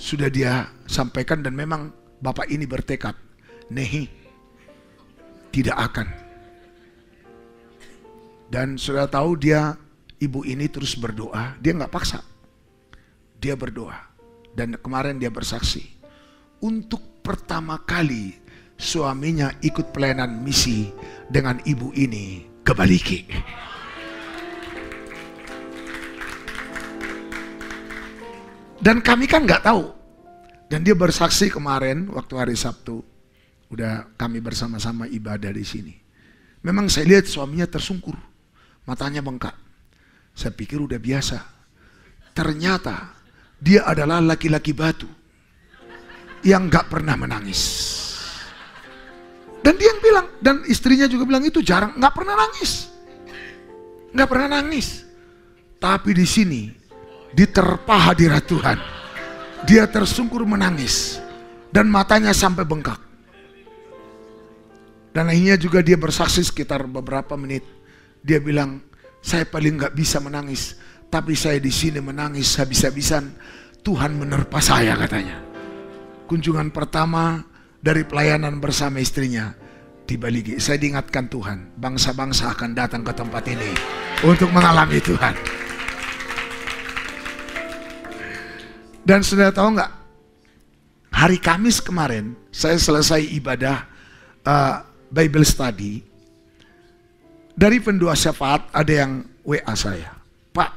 sudah dia sampaikan dan memang Bapak ini bertekad, Nehi, tidak akan. Dan sudah tahu dia, ibu ini terus berdoa, dia nggak paksa. Dia berdoa. Dan kemarin dia bersaksi, untuk pertama kali suaminya ikut pelayanan misi dengan ibu ini ke Baliki. Dan kami kan nggak tahu. Dan dia bersaksi kemarin waktu hari Sabtu. Udah kami bersama-sama ibadah di sini. Memang saya lihat suaminya tersungkur. Matanya bengkak. Saya pikir udah biasa. Ternyata dia adalah laki-laki batu. Yang nggak pernah menangis. Dan dia yang bilang, dan istrinya juga bilang itu jarang, nggak pernah nangis. Nggak pernah nangis. Tapi di sini diterpa hadirat Tuhan. Dia tersungkur menangis dan matanya sampai bengkak. Dan akhirnya juga dia bersaksi sekitar beberapa menit. Dia bilang, saya paling nggak bisa menangis, tapi saya di sini menangis habis-habisan. Tuhan menerpa saya katanya. Kunjungan pertama dari pelayanan bersama istrinya di Baligi. Saya diingatkan Tuhan, bangsa-bangsa akan datang ke tempat ini untuk mengalami Tuhan. Dan sudah tahu nggak? Hari Kamis kemarin saya selesai ibadah uh, Bible study. Dari pendua syafaat ada yang WA saya. Pak,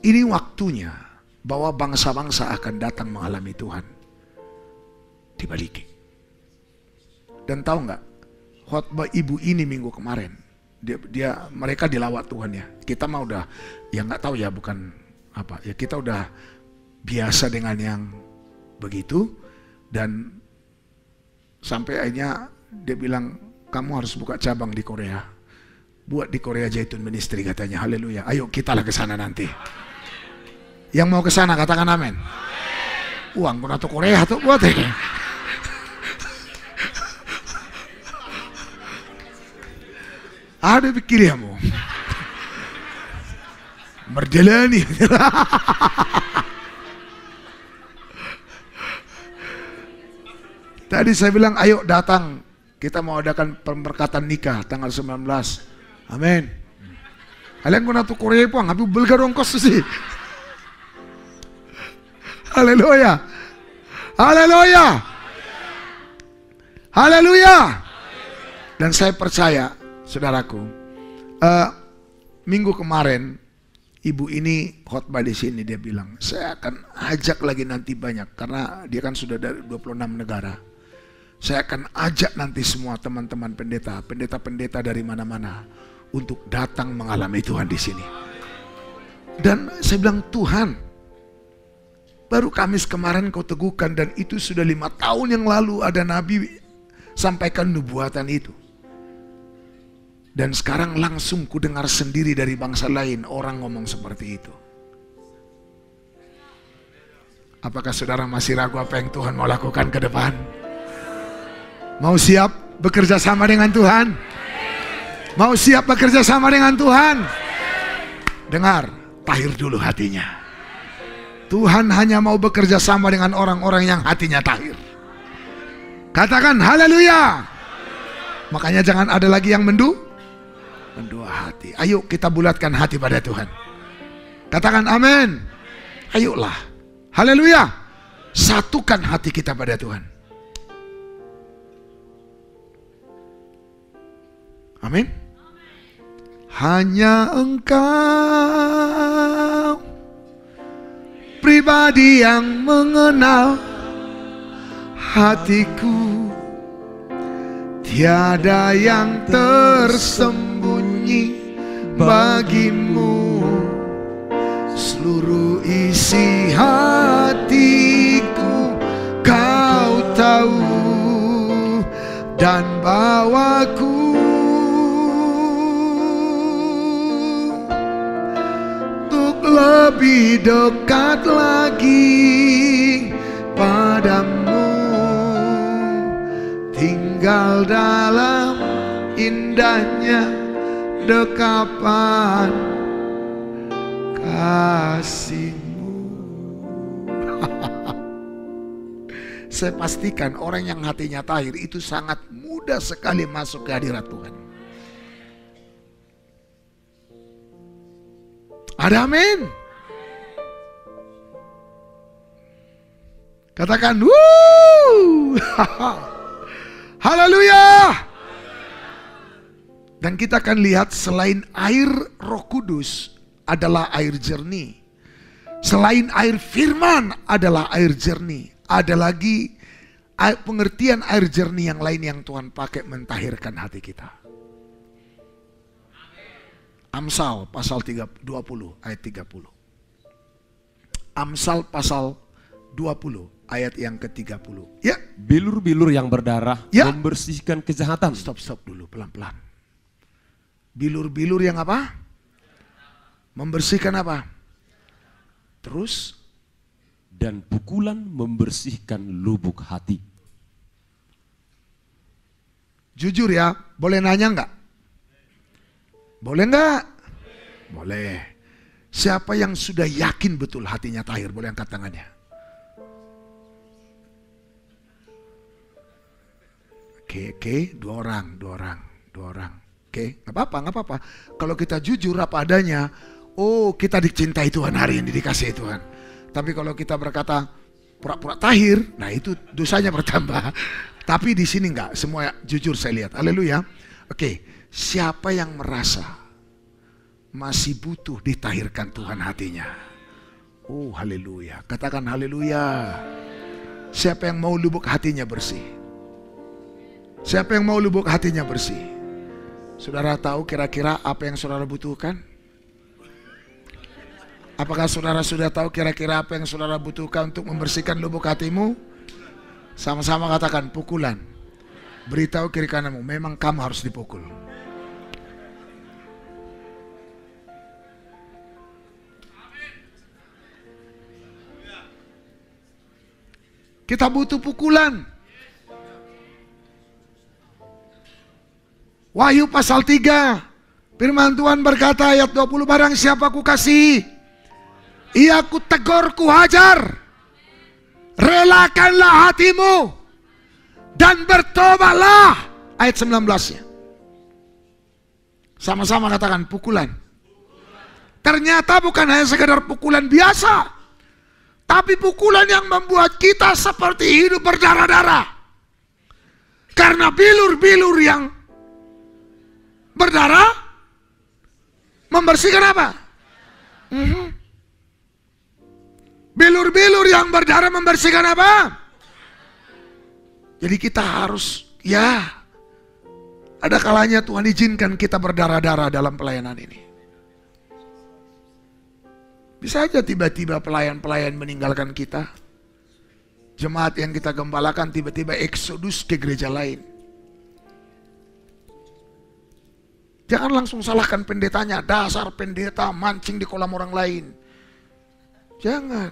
ini waktunya bahwa bangsa-bangsa akan datang mengalami Tuhan. Dibalikin. Dan tahu nggak? Khotbah ibu ini minggu kemarin. Dia, dia mereka dilawat Tuhan ya. Kita mah udah ya nggak tahu ya bukan apa ya kita udah biasa dengan yang begitu. Dan sampai akhirnya dia bilang kamu harus buka cabang di Korea. Buat di Korea Jaitun Ministry katanya. Haleluya. Ayo kita lah ke sana nanti. Yang mau ke sana katakan amin. Uang pun atau Korea tuh buat ya ada pikir ya mau berjalani Tadi saya bilang, ayo datang Kita mau adakan pemberkatan nikah tanggal 19. Amin. Kalian kuna tu Korea po, ngapi belga dong kos sih. Haleluya. Haleluya. Haleluya. Dan saya percaya, saudaraku, uh, minggu kemarin ibu ini khotbah di sini dia bilang, saya akan ajak lagi nanti banyak karena dia kan sudah dari 26 negara. Saya akan ajak nanti semua teman-teman pendeta, pendeta-pendeta dari mana-mana untuk datang mengalami Tuhan di sini. Dan saya bilang Tuhan, baru Kamis kemarin kau teguhkan dan itu sudah lima tahun yang lalu ada Nabi sampaikan nubuatan itu. Dan sekarang langsung ku dengar sendiri dari bangsa lain orang ngomong seperti itu. Apakah saudara masih ragu apa yang Tuhan mau lakukan ke depan? Mau siap bekerja sama dengan Tuhan? Mau siap bekerja sama dengan Tuhan? Dengar, tahir dulu hatinya. Tuhan hanya mau bekerja sama dengan orang-orang yang hatinya tahir. Katakan haleluya. Makanya jangan ada lagi yang mendu mendua hati. Ayo kita bulatkan hati pada Tuhan. Katakan amin. Ayolah. Haleluya. Satukan hati kita pada Tuhan. Amin. Hanya engkau pribadi yang mengenal hatiku Tiada yang tersembunyi bagimu Seluruh isi hatiku kau tahu Dan bawaku lebih dekat lagi padamu. Tinggal dalam indahnya dekapan kasihmu. Saya pastikan orang yang hatinya tahir itu sangat mudah sekali masuk ke hadirat Tuhan Ada amin. Katakan, wuh. Haleluya. Dan kita akan lihat selain air roh kudus adalah air jernih. Selain air firman adalah air jernih. Ada lagi pengertian air jernih yang lain yang Tuhan pakai mentahirkan hati kita. Amsal pasal 20 ayat 30. Amsal pasal 20 ayat yang ke-30. Ya.
Bilur-bilur yang berdarah ya. membersihkan kejahatan.
Stop stop dulu pelan-pelan. Bilur-bilur yang apa? Membersihkan apa? Terus
dan pukulan membersihkan lubuk hati.
Jujur ya, boleh nanya enggak? Boleh enggak? Boleh. Siapa yang sudah yakin betul hatinya tahir, boleh angkat tangannya. Oke, oke, dua orang, dua orang, dua orang. Oke, nggak apa-apa, nggak apa-apa. Kalau kita jujur apa adanya, oh kita dicintai Tuhan hari ini, dikasih Tuhan. Tapi kalau kita berkata pura-pura tahir, nah itu dosanya bertambah. Tapi di sini enggak, semua jujur saya lihat. Haleluya. Oke, Siapa yang merasa masih butuh ditahirkan Tuhan hatinya? Oh haleluya, katakan haleluya. Siapa yang mau lubuk hatinya bersih? Siapa yang mau lubuk hatinya bersih? Saudara tahu kira-kira apa yang saudara butuhkan? Apakah saudara sudah tahu kira-kira apa yang saudara butuhkan untuk membersihkan lubuk hatimu? Sama-sama katakan pukulan. Beritahu kiri kananmu, memang kamu harus dipukul. Kita butuh pukulan. Wahyu pasal 3. Firman Tuhan berkata ayat 20 barang siapa ku kasih. Ia ku tegur ku hajar. Relakanlah hatimu. Dan bertobatlah ayat 19-nya. Sama-sama katakan pukulan. Ternyata bukan hanya sekedar pukulan biasa. Tapi pukulan yang membuat kita seperti hidup berdarah-darah. Karena bilur-bilur yang berdarah membersihkan apa? Mhm. Bilur-bilur yang berdarah membersihkan apa? Jadi kita harus, ya, ada kalanya Tuhan izinkan kita berdarah-darah dalam pelayanan ini. Bisa aja tiba-tiba pelayan-pelayan meninggalkan kita. Jemaat yang kita gembalakan tiba-tiba eksodus ke gereja lain. Jangan langsung salahkan pendetanya, dasar pendeta mancing di kolam orang lain. Jangan.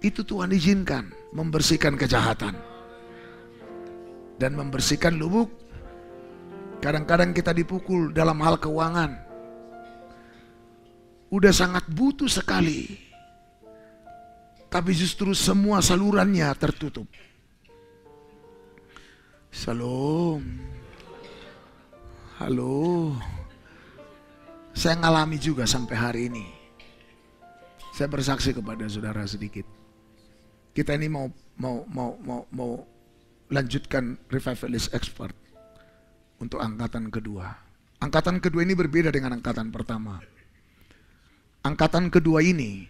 Itu Tuhan izinkan membersihkan kejahatan. Dan membersihkan lubuk Kadang-kadang kita dipukul dalam hal keuangan. Udah sangat butuh sekali. Tapi justru semua salurannya tertutup. Salam. Halo. Saya ngalami juga sampai hari ini. Saya bersaksi kepada saudara sedikit. Kita ini mau mau mau mau mau lanjutkan revivalist expert untuk angkatan kedua. Angkatan kedua ini berbeda dengan angkatan pertama. Angkatan kedua ini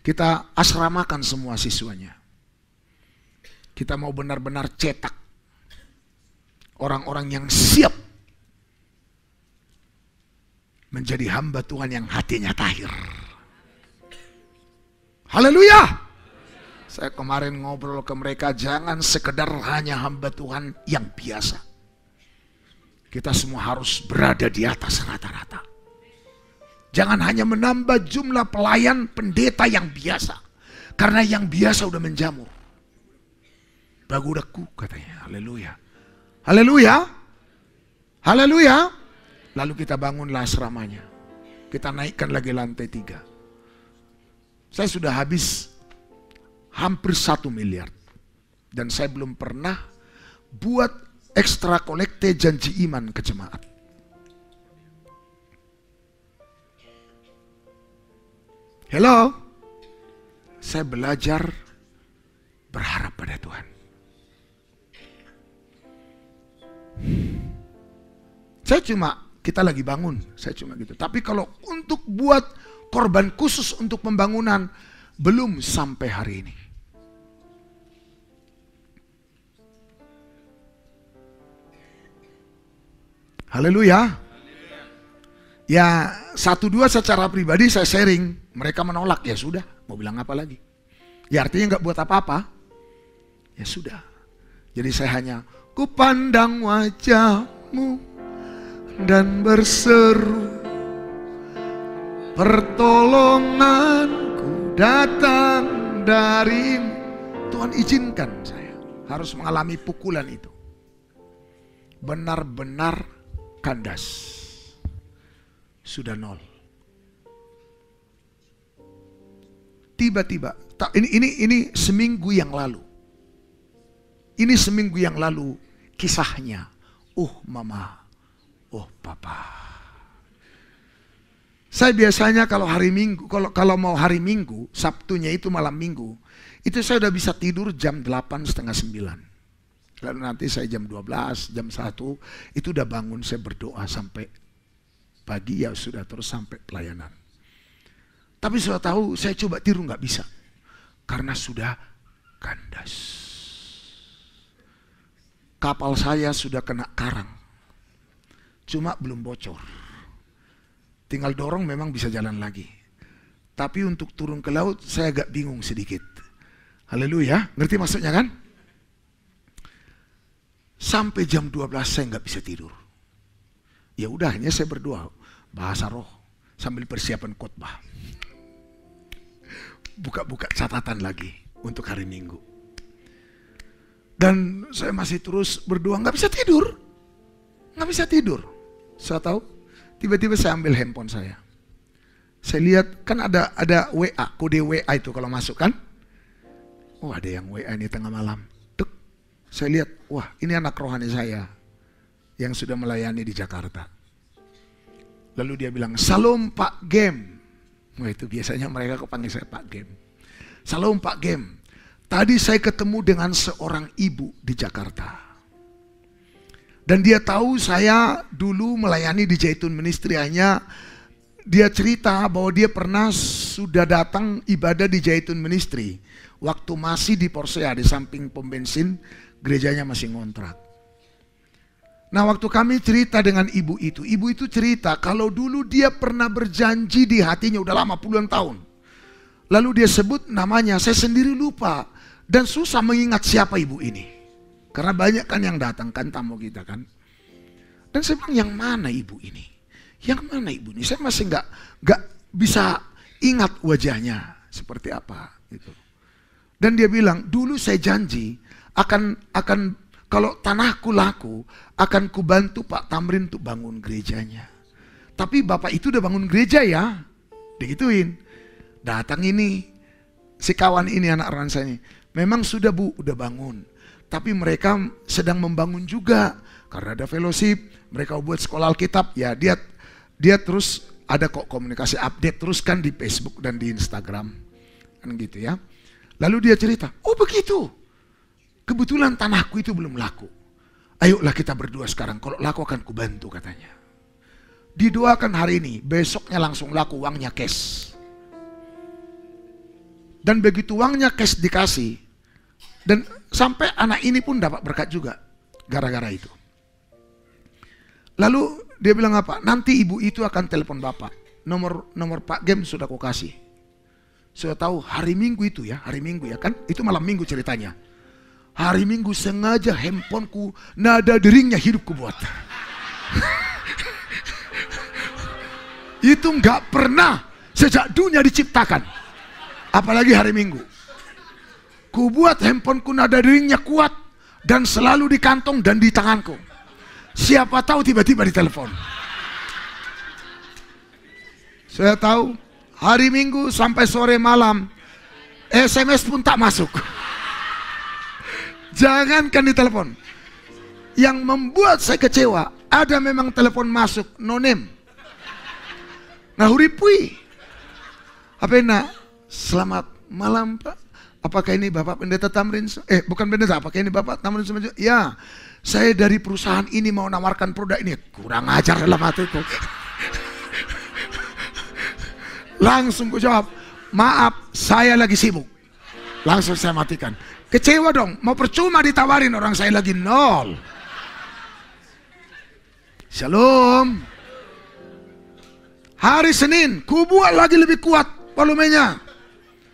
kita asramakan semua siswanya. Kita mau benar-benar cetak orang-orang yang siap menjadi hamba Tuhan yang hatinya tahir. Haleluya! Saya kemarin ngobrol ke mereka, jangan sekedar hanya hamba Tuhan yang biasa. Kita semua harus berada di atas rata-rata. Jangan hanya menambah jumlah pelayan pendeta yang biasa. Karena yang biasa udah menjamur. Bagudaku katanya. Haleluya. Haleluya. Haleluya. Lalu kita bangunlah asramanya. Kita naikkan lagi lantai tiga. Saya sudah habis hampir satu miliar. Dan saya belum pernah buat ekstra kolekte janji iman ke jemaat. Hello, saya belajar berharap pada Tuhan. Saya cuma, kita lagi bangun, saya cuma gitu. Tapi kalau untuk buat korban khusus untuk pembangunan, belum sampai hari ini. Haleluya. Ya satu dua secara pribadi saya sharing, mereka menolak ya sudah, mau bilang apa lagi? Ya artinya nggak buat apa-apa, ya sudah. Jadi saya hanya kupandang wajahmu dan berseru pertolonganku datang dari Tuhan izinkan saya harus mengalami pukulan itu. Benar-benar kandas. Sudah nol. Tiba-tiba, ini ini ini seminggu yang lalu. Ini seminggu yang lalu kisahnya. Oh mama, oh papa. Saya biasanya kalau hari Minggu, kalau kalau mau hari Minggu, Sabtunya itu malam Minggu, itu saya udah bisa tidur jam 8 setengah 9. Lalu nanti saya jam 12, jam 1 itu udah bangun saya berdoa sampai pagi ya sudah terus sampai pelayanan. Tapi sudah tahu saya coba tiru nggak bisa karena sudah kandas. Kapal saya sudah kena karang, cuma belum bocor. Tinggal dorong memang bisa jalan lagi. Tapi untuk turun ke laut saya agak bingung sedikit. Haleluya, ngerti maksudnya kan? Sampai jam 12 saya nggak bisa tidur. Ya udah, hanya saya berdoa bahasa roh sambil persiapan khotbah. Buka-buka catatan lagi untuk hari Minggu. Dan saya masih terus berdoa nggak bisa tidur, nggak bisa tidur. Saya tahu, tiba-tiba saya ambil handphone saya. Saya lihat kan ada ada WA, kode WA itu kalau masuk kan. Oh ada yang WA ini tengah malam. Saya lihat, wah ini anak rohani saya. yang sudah melayani di Jakarta. Lalu dia bilang, Salam Pak Gem. Wah itu biasanya mereka kepanggil saya Pak Gem. Salam Pak Gem. Tadi saya ketemu dengan seorang ibu di Jakarta. Dan dia tahu saya dulu melayani di Jaitun Ministry hanya dia cerita bahwa dia pernah sudah datang ibadah di Jaitun Ministry waktu masih di Porsea di samping pom bensin gerejanya masih ngontrak. Nah waktu kami cerita dengan ibu itu, ibu itu cerita kalau dulu dia pernah berjanji di hatinya udah lama puluhan tahun. Lalu dia sebut namanya, saya sendiri lupa dan susah mengingat siapa ibu ini. Karena banyak kan yang datang kan tamu kita kan. Dan saya bilang yang mana ibu ini? Yang mana ibu ini? Saya masih nggak nggak bisa ingat wajahnya seperti apa gitu. Dan dia bilang dulu saya janji akan akan kalau tanahku laku akan kubantu Pak Tamrin untuk bangun gerejanya. Tapi bapak itu udah bangun gereja ya, digituin. Datang ini si kawan ini anak Ransa ini, memang sudah bu, udah bangun tapi mereka sedang membangun juga karena ada fellowship, mereka buat sekolah Alkitab, ya dia dia terus ada kok komunikasi update terus kan di Facebook dan di Instagram. Kan gitu ya. Lalu dia cerita, "Oh, begitu. Kebetulan tanahku itu belum laku. Ayolah kita berdua sekarang, kalau laku akan kubantu," katanya. Didoakan hari ini, besoknya langsung laku uangnya cash. Dan begitu uangnya cash dikasih, dan sampai anak ini pun dapat berkat juga gara-gara itu. Lalu dia bilang apa? Nanti ibu itu akan telepon bapak. Nomor nomor Pak Gem sudah kau kasih. Sudah tahu hari Minggu itu ya, hari Minggu ya kan? Itu malam Minggu ceritanya. Hari Minggu sengaja handphoneku nada deringnya hidupku buat. itu nggak pernah sejak dunia diciptakan. Apalagi hari Minggu. Ku buat handphoneku nada deringnya kuat dan selalu di kantong dan di tanganku. Siapa tahu tiba-tiba di telepon. Saya tahu hari Minggu sampai sore malam SMS pun tak masuk. Jangankan di telepon. Yang membuat saya kecewa, ada memang telepon masuk, no name. Nah huripui. Apa enak? Selamat malam Pak. Apakah ini Bapak Pendeta Tamrin? Eh, bukan pendeta, apakah ini Bapak Tamrin? Ya, saya dari perusahaan ini mau nawarkan produk ini. Kurang ajar dalam hatiku. Langsung ku jawab, maaf, saya lagi sibuk. Langsung saya matikan. Kecewa dong, mau percuma ditawarin orang saya lagi nol. Shalom. Hari Senin, ku buat lagi lebih kuat volumenya.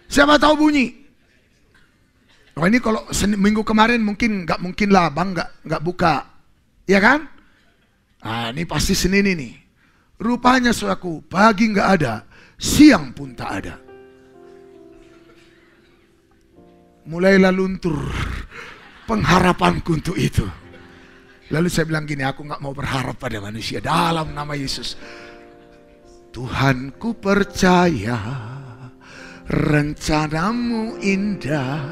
Siapa tahu bunyi. Oh ini kalau minggu kemarin mungkin nggak mungkin lah bang nggak nggak buka, ya kan? Ah ini pasti Senin ini. Rupanya suaku pagi nggak ada, siang pun tak ada. Mulailah luntur pengharapanku untuk itu. Lalu saya bilang gini, aku nggak mau berharap pada manusia dalam nama Yesus. Tuhanku percaya rencanamu indah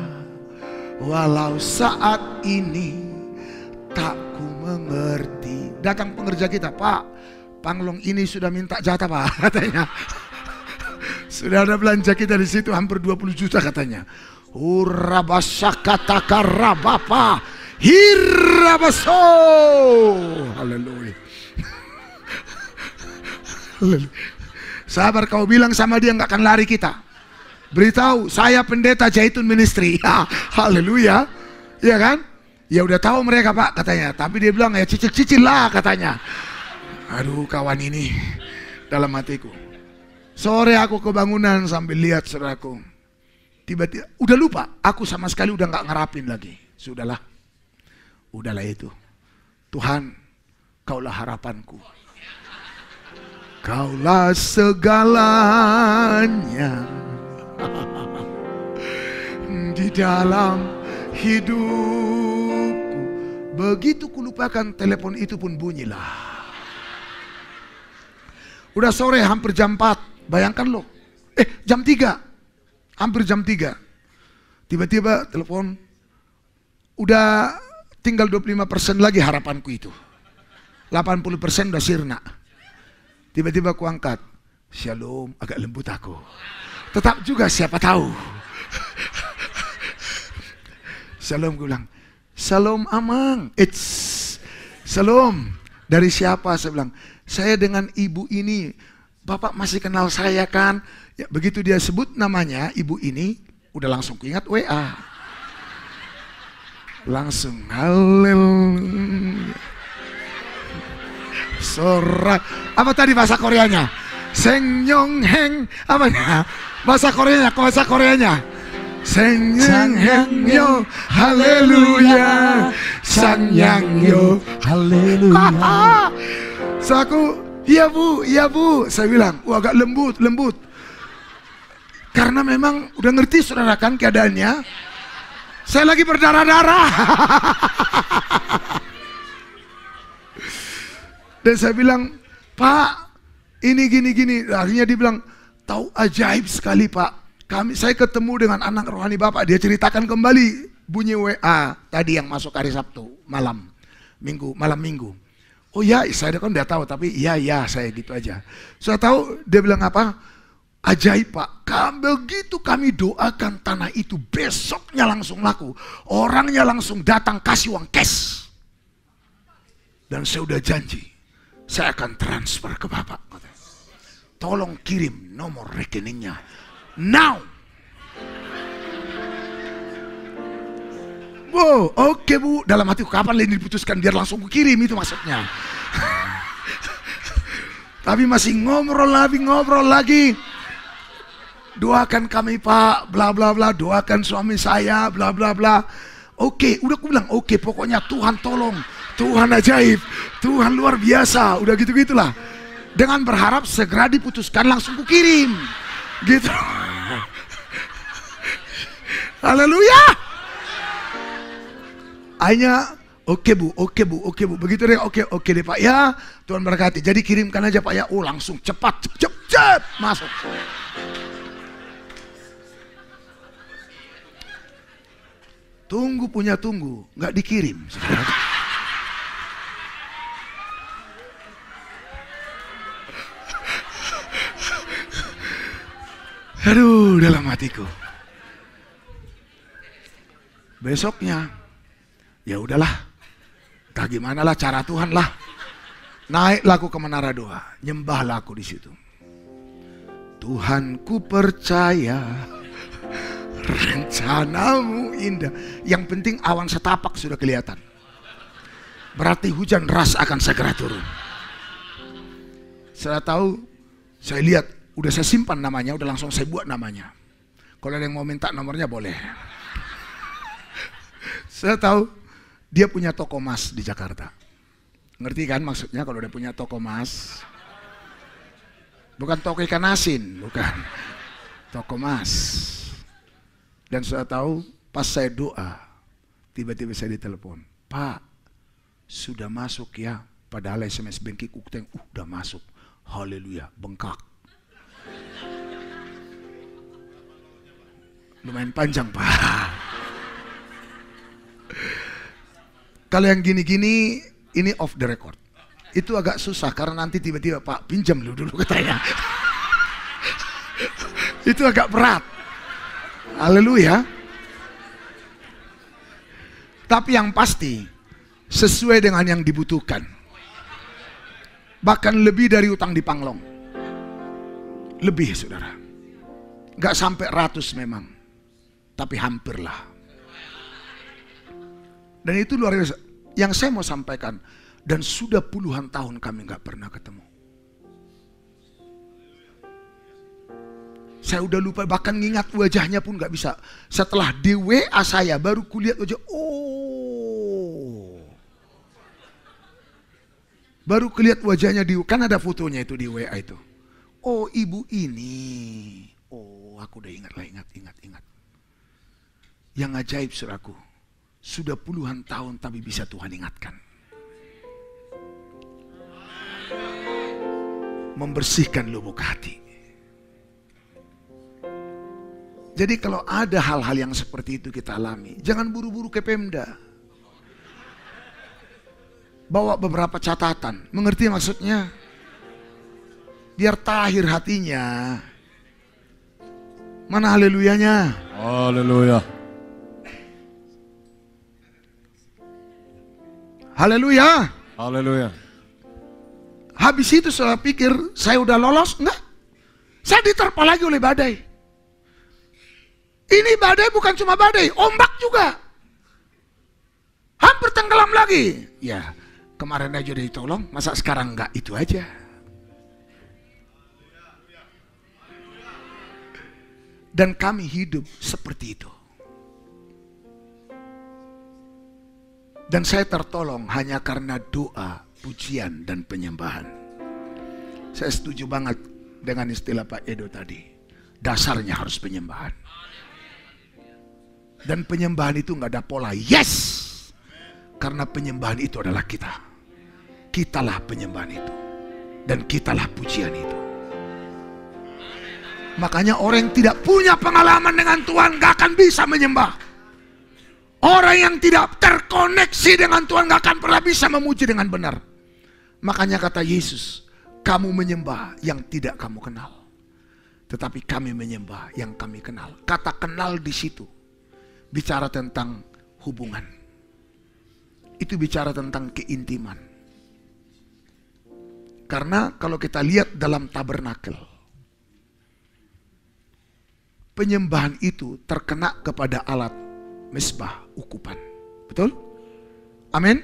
Walau saat ini tak ku mengerti. Datang pengerja kita, Pak, Panglong ini sudah minta jatah Pak, katanya. Sudah ada belanja kita di situ hampir 20 juta katanya. Urabasakataka rabapa. Hirabaso. Haleluya. Sabar kau bilang sama dia nggak akan lari kita. Beritahu, saya pendeta Jaitun Ministry. Haleluya. Iya kan? Ya udah tahu mereka pak katanya. Tapi dia bilang ya cicil-cicil lah katanya. Aduh kawan ini dalam hatiku. Sore aku kebangunan sambil lihat saudaraku. Tiba-tiba udah lupa. Aku sama sekali udah nggak ngerapin lagi. Sudahlah. Udahlah itu. Tuhan, kaulah harapanku. Kaulah segalanya di dalam hidupku. Begitu kulupakan telepon itu pun bunyilah. Udah sore hampir jam 4. Bayangkan loh. Eh jam 3. Hampir jam 3. Tiba-tiba telepon. Udah tinggal 25% lagi harapanku itu. 80% udah sirna. Tiba-tiba aku angkat. Shalom, agak lembut aku. Tetap juga siapa tahu. Shalom gue bilang. Shalom Amang. It's Shalom. Dari siapa? Saya bilang. Saya dengan ibu ini. Bapak masih kenal saya kan? Ya, begitu dia sebut namanya ibu ini, udah langsung ingat WA. Langsung haleluya. Sorak. Apa tadi bahasa Koreanya? Sengyong heng. Apa ya? Bahasa Koreanya, bahasa Koreanya. Sengyong heng yo. Haleluya. Sangyang yo.
Haleluya.
So aku, iya bu, iya bu. Saya bilang, wah agak lembut, lembut. Karena memang udah ngerti saudara kan keadaannya. Saya lagi berdarah-darah. Dan saya bilang, Pak, ini gini-gini. Akhirnya dia bilang, tahu ajaib sekali Pak. Kami, saya ketemu dengan anak rohani Bapak. Dia ceritakan kembali bunyi WA tadi yang masuk hari Sabtu malam, minggu malam minggu. Oh ya, saya kan udah tahu, tapi iya iya saya gitu aja. Saya tahu dia bilang apa? Ajaib pak, kami begitu kami doakan tanah itu besoknya langsung laku. Orangnya langsung datang kasih uang cash. Dan saya udah janji, saya akan transfer ke bapak. Tolong kirim nomor rekeningnya. Now. Wow, oke bu. Dalam hatiku kapan ini diputuskan biar langsung kirim itu maksudnya. Tapi masih ngobrol lagi, ngobrol lagi. Doakan kami pak, bla bla bla. Doakan suami saya, bla bla bla. Oke, udah aku bilang oke. Pokoknya Tuhan tolong, Tuhan ajaib, Tuhan luar biasa. Udah gitu gitulah. Dengan berharap segera diputuskan langsung ku kirim, gitu. Haleluya. Hanya Oke bu, oke bu, oke bu. Begitu deh, oke, oke deh pak ya. Tuhan berkati. Jadi kirimkan aja pak ya. Oh langsung cepat, cep, cep, cep. Masuk. Tunggu punya tunggu, nggak dikirim. Aduh, dalam hatiku. Besoknya, ya udahlah. Tak gimana lah cara Tuhan lah. Naiklah aku ke menara doa, nyembahlah aku di situ. Tuhan ku percaya rencanamu indah. Yang penting awan setapak sudah kelihatan. Berarti hujan ras akan segera turun. Saya tahu, saya lihat, udah saya simpan namanya, udah langsung saya buat namanya. Kalau ada yang mau minta nomornya boleh. Saya tahu dia punya toko emas di Jakarta. Ngerti kan maksudnya kalau dia punya toko emas? Bukan toko ikan asin, bukan. Toko emas. Dan saya tahu pas saya doa, tiba-tiba saya ditelepon. Pak, sudah masuk ya. Padahal SMS Bengki Kukteng, uh, udah masuk. Haleluya, bengkak. Lumayan panjang, Pak. Kalau yang gini-gini, ini off the record. Itu agak susah karena nanti tiba-tiba Pak pinjam dulu dulu katanya. itu agak berat. Haleluya. Tapi yang pasti sesuai dengan yang dibutuhkan. Bahkan lebih dari utang di Panglong. Lebih saudara. Gak sampai ratus memang. Tapi hampirlah. Dan itu luar biasa. Yang saya mau sampaikan. Dan sudah puluhan tahun kami gak pernah ketemu. Saya udah lupa bahkan ngingat wajahnya pun gak bisa. Setelah di WA saya baru kulihat wajah. Oh. Baru kulihat wajahnya di kan ada fotonya itu di WA itu. Oh ibu ini. Oh aku udah ingat lah ingat ingat ingat. Yang ajaib suraku. Sudah puluhan tahun tapi bisa Tuhan ingatkan. Membersihkan lubuk hati. Jadi kalau ada hal-hal yang seperti itu kita alami, jangan buru-buru ke Pemda. bawa beberapa catatan. Mengerti maksudnya? Biar tahir hatinya. Mana haleluyanya?
Haleluya.
Haleluya.
Haleluya.
Habis itu saya pikir saya udah lolos. Enggak. Saya diterpa lagi oleh badai. Ini badai bukan cuma badai, ombak juga. Hampir tenggelam lagi. Ya, kemarin aja udah ditolong, masa sekarang enggak itu aja. Dan kami hidup seperti itu. Dan saya tertolong hanya karena doa, pujian, dan penyembahan. Saya setuju banget dengan istilah Pak Edo tadi. Dasarnya harus penyembahan. Dan penyembahan itu nggak ada pola. Yes! Karena penyembahan itu adalah kita. Kitalah penyembahan itu. Dan kitalah pujian itu. Makanya orang yang tidak punya pengalaman dengan Tuhan gak akan bisa menyembah. Orang yang tidak terkoneksi dengan Tuhan gak akan pernah bisa memuji dengan benar. Makanya kata Yesus, kamu menyembah yang tidak kamu kenal. Tetapi kami menyembah yang kami kenal. Kata kenal di situ bicara tentang hubungan. Itu bicara tentang keintiman. Karena kalau kita lihat dalam tabernakel, penyembahan itu terkena kepada alat mesbah ukupan. Betul? Amin.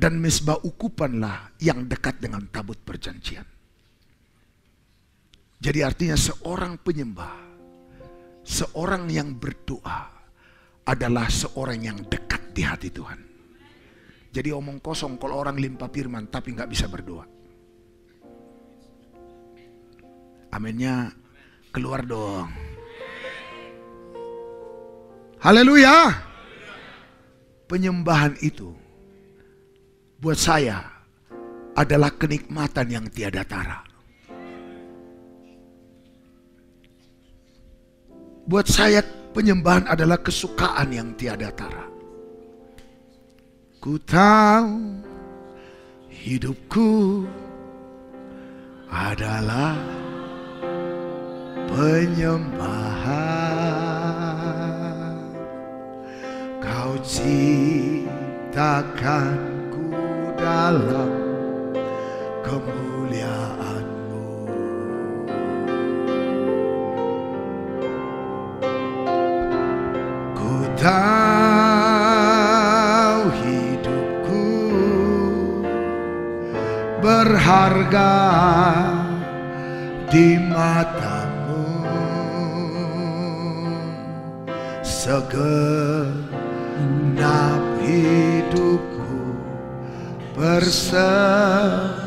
Dan mesbah ukupanlah yang dekat dengan tabut perjanjian. Jadi artinya seorang penyembah, seorang yang berdoa adalah seorang yang dekat di hati Tuhan. Jadi omong kosong kalau orang limpah firman tapi nggak bisa berdoa. Aminnya keluar dong. Haleluya. Penyembahan itu buat saya adalah kenikmatan yang tiada tara. Buat saya penyembahan adalah kesukaan yang tiada tara. Ku tahu hidupku adalah penyembahan. Kau ciptakanku dalam kemuliaanmu. Ku tahu hidupku berharga di matamu segenap hidupku bersembahkan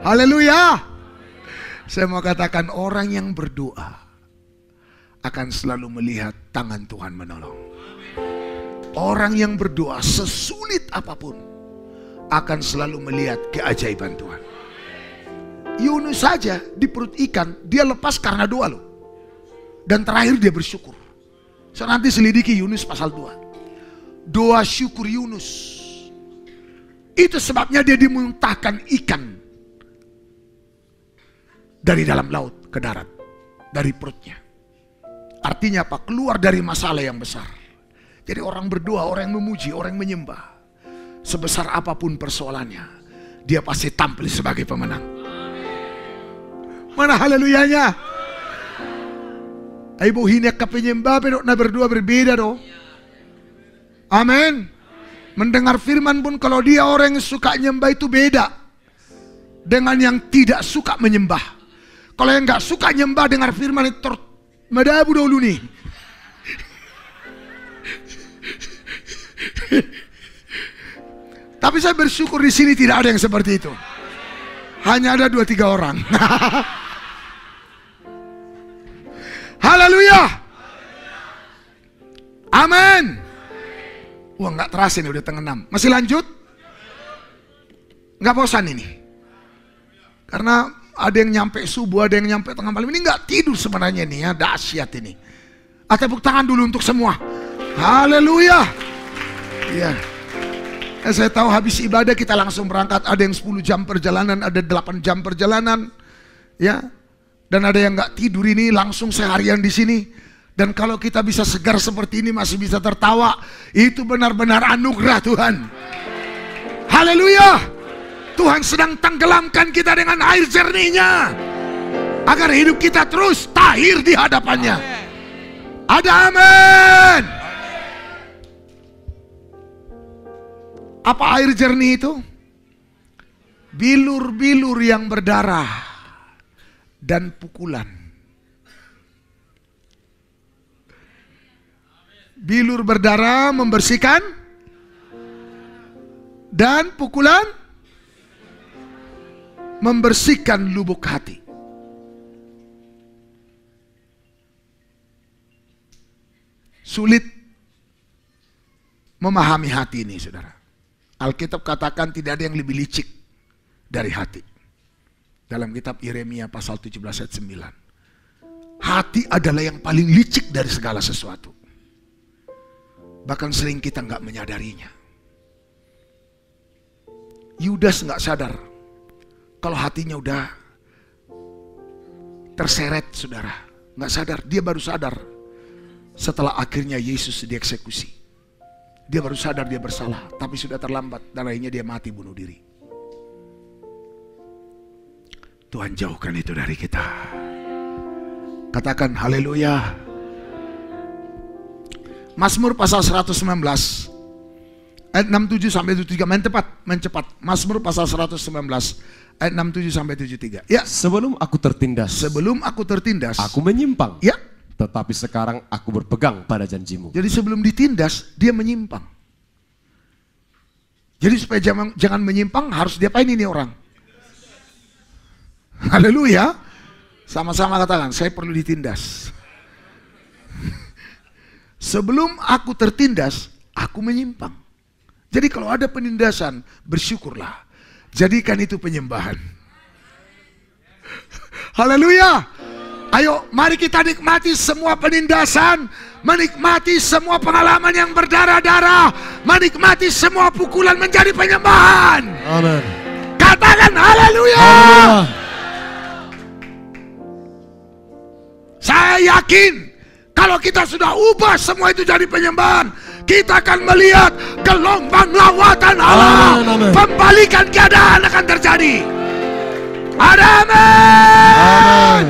Haleluya Saya mau katakan orang yang berdoa akan selalu melihat tangan Tuhan menolong Orang yang berdoa sesulit apa pun akan selalu melihat keajaiban Tuhan. Yunus saja di perut ikan, dia lepas karena doa loh. Dan terakhir dia bersyukur. So nanti selidiki Yunus pasal 2. Doa syukur Yunus. Itu sebabnya dia dimuntahkan ikan dari dalam laut ke darat, dari perutnya. Artinya apa? Keluar dari masalah yang besar. Jadi orang berdoa, orang yang memuji, orang yang menyembah. Sebesar apa pun persoalannya, dia pasti tampil sebagai pemenang. Mana haleluyanya? Ibu hinak ke penyembah, pero na berdua berbeda doh. Amin. Mendengar firman pun kalau dia orang yang suka nyembah itu beda. Dengan yang tidak suka menyembah. Kalau yang nggak suka nyembah dengar firman itu madabu dulu nih. Tapi saya bersyukur di sini tidak ada yang seperti itu. Hanya ada dua tiga orang. Amin. Wah nggak terasa nih udah tengah enam. Masih lanjut? Nggak bosan ini. Karena ada yang nyampe subuh, ada yang nyampe tengah malam. Ini nggak tidur sebenarnya nih ya, dahsyat ini. Ah, tepuk tangan dulu untuk semua. Haleluya. Iya. Eh, saya tahu habis ibadah kita langsung berangkat. Ada yang 10 jam perjalanan, ada 8 jam perjalanan. Ya. Dan ada yang nggak tidur ini langsung seharian di sini. Dan kalau kita bisa segar seperti ini masih bisa tertawa, itu benar-benar anugerah Tuhan. Haleluya. Tuhan sedang tenggelamkan kita dengan air jernihnya. Agar hidup kita terus tahir di hadapannya. Ada amin. Apa air jernih itu? Bilur-bilur yang berdarah dan pukulan. Bilur berdarah membersihkan dan pukulan membersihkan lubuk hati. Sulit memahami hati ini, saudara. Alkitab katakan tidak ada yang lebih licik dari hati. Dalam kitab Yeremia pasal 17 ayat 9. Hati adalah yang paling licik dari segala sesuatu. Bahkan sering kita nggak menyadarinya. Yudas nggak sadar kalau hatinya udah terseret, saudara. Nggak sadar, dia baru sadar setelah akhirnya Yesus dieksekusi. Dia baru sadar dia bersalah, tapi sudah terlambat dan akhirnya dia mati bunuh diri. Tuhan jauhkan itu dari kita. Katakan haleluya. Mazmur pasal 119 ayat 67 sampai 73 main tepat, main cepat. Mazmur pasal 119 ayat 67 sampai 73. Ya,
Sebelum aku tertindas,
sebelum aku tertindas,
aku menyimpang.
ya,
Tetapi sekarang aku berpegang pada janjimu.
Jadi sebelum ditindas, dia menyimpang. Jadi supaya jangan, jangan menyimpang, harus diapain ini orang? Haleluya. Sama-sama katakan, saya perlu ditindas. Sebelum aku tertindas, aku menyimpang. Jadi kalau ada penindasan, bersyukurlah. Jadikan itu penyembahan. Haleluya. Ayo mari kita nikmati semua penindasan, menikmati semua pengalaman yang berdarah-darah, menikmati semua pukulan menjadi penyembahan.
Amin.
Katakan haleluya. Saya yakin kalau kita sudah ubah semua itu jadi penyembahan, kita akan melihat gelombang lawatan Allah. Pembalikan keadaan akan terjadi. Ada amin.
Amin.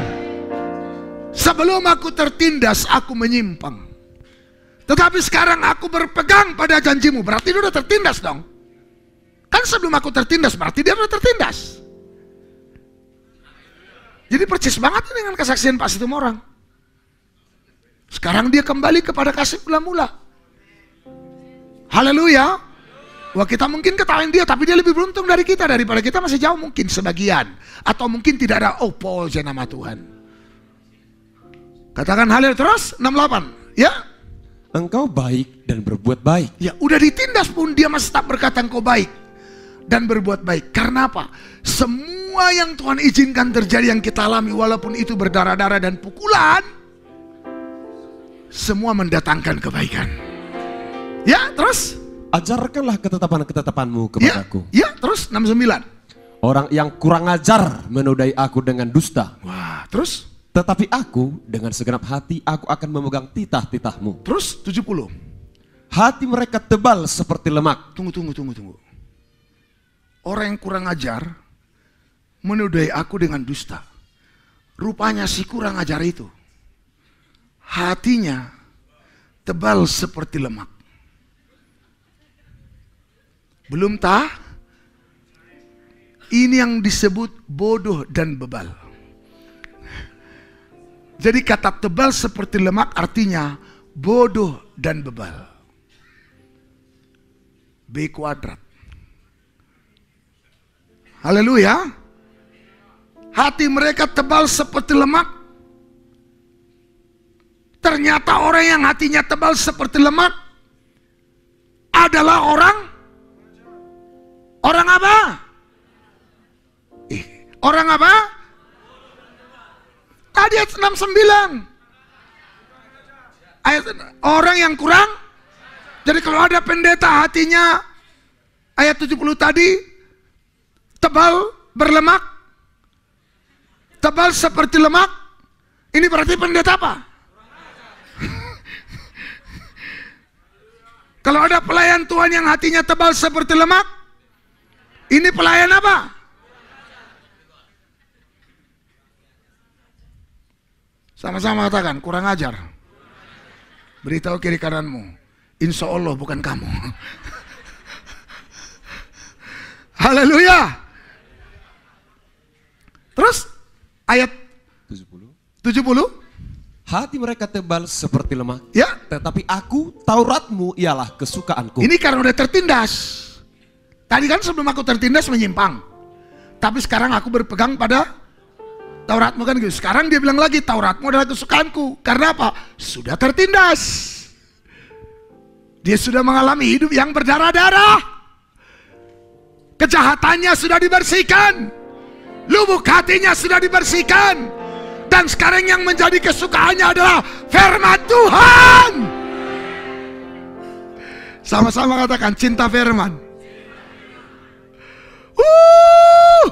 Sebelum aku tertindas, aku menyimpang. Tetapi sekarang aku berpegang pada janjimu. Berarti dia udah tertindas dong. Kan sebelum aku tertindas, berarti dia udah tertindas. Jadi percis banget dengan kesaksian Pak Situmorang. Sekarang dia kembali kepada kasih mula-mula. Haleluya. Wah kita mungkin ketahuin dia, tapi dia lebih beruntung dari kita. Daripada kita masih jauh mungkin sebagian. Atau mungkin tidak ada, oh Paul nama Tuhan. Katakan haleluya terus, 68. Ya,
Engkau baik dan berbuat baik.
Ya, udah ditindas pun dia masih tak berkata engkau baik dan berbuat baik. Karena apa? Semua yang Tuhan izinkan terjadi yang kita alami walaupun itu berdarah-darah dan pukulan semua mendatangkan kebaikan. Ya, terus?
Ajarkanlah ketetapan-ketetapanmu
Ya,
kepadaku.
ya, terus 69.
Orang yang kurang ajar menodai aku dengan dusta.
Wah, terus?
Tetapi aku dengan segenap hati aku akan memegang titah-titahmu.
Terus 70.
Hati mereka tebal seperti lemak.
Tunggu, tunggu, tunggu, tunggu. Orang yang kurang ajar menodai aku dengan dusta. Rupanya si kurang ajar itu. Hatinya tebal seperti lemak. Belum tah? Ini yang disebut bodoh dan bebal. Jadi kata tebal seperti lemak artinya bodoh dan bebal. B kuadrat. Haleluya. Hati mereka tebal seperti lemak. Ternyata orang yang hatinya tebal seperti lemak adalah orang orang apa? Eh, orang apa? Tadi ayat 69. Ayat orang yang kurang Jadi kalau ada pendeta hatinya ayat 70 tadi tebal berlemak, tebal seperti lemak, ini berarti pendeta apa? Kalau ada pelayan Tuhan yang hatinya tebal seperti lemak, ini pelayan apa? Sama-sama katakan, kurang ajar. Beritahu kiri kananmu, insya Allah bukan kamu. Haleluya. Terus ayat
70.
70.
Hati mereka tebal seperti lemak.
Ya,
Tetapi aku, Tauratmu ialah kesukaanku.
ini karena udah tertindas. Tadi kan sebelum aku tertindas menyimpang. Tapi sekarang aku berpegang pada Tauratmu kan gitu. Sekarang dia bilang lagi Tauratmu adalah kesukaanku. Karena apa? Sudah tertindas. Dia sudah mengalami hidup yang berdarah-darah. Kejahatannya sudah dibersihkan. Lubuk hatinya sudah dibersihkan. Dan sekarang yang menjadi kesukaannya adalah firman Tuhan. Sama-sama katakan cinta firman. Uh!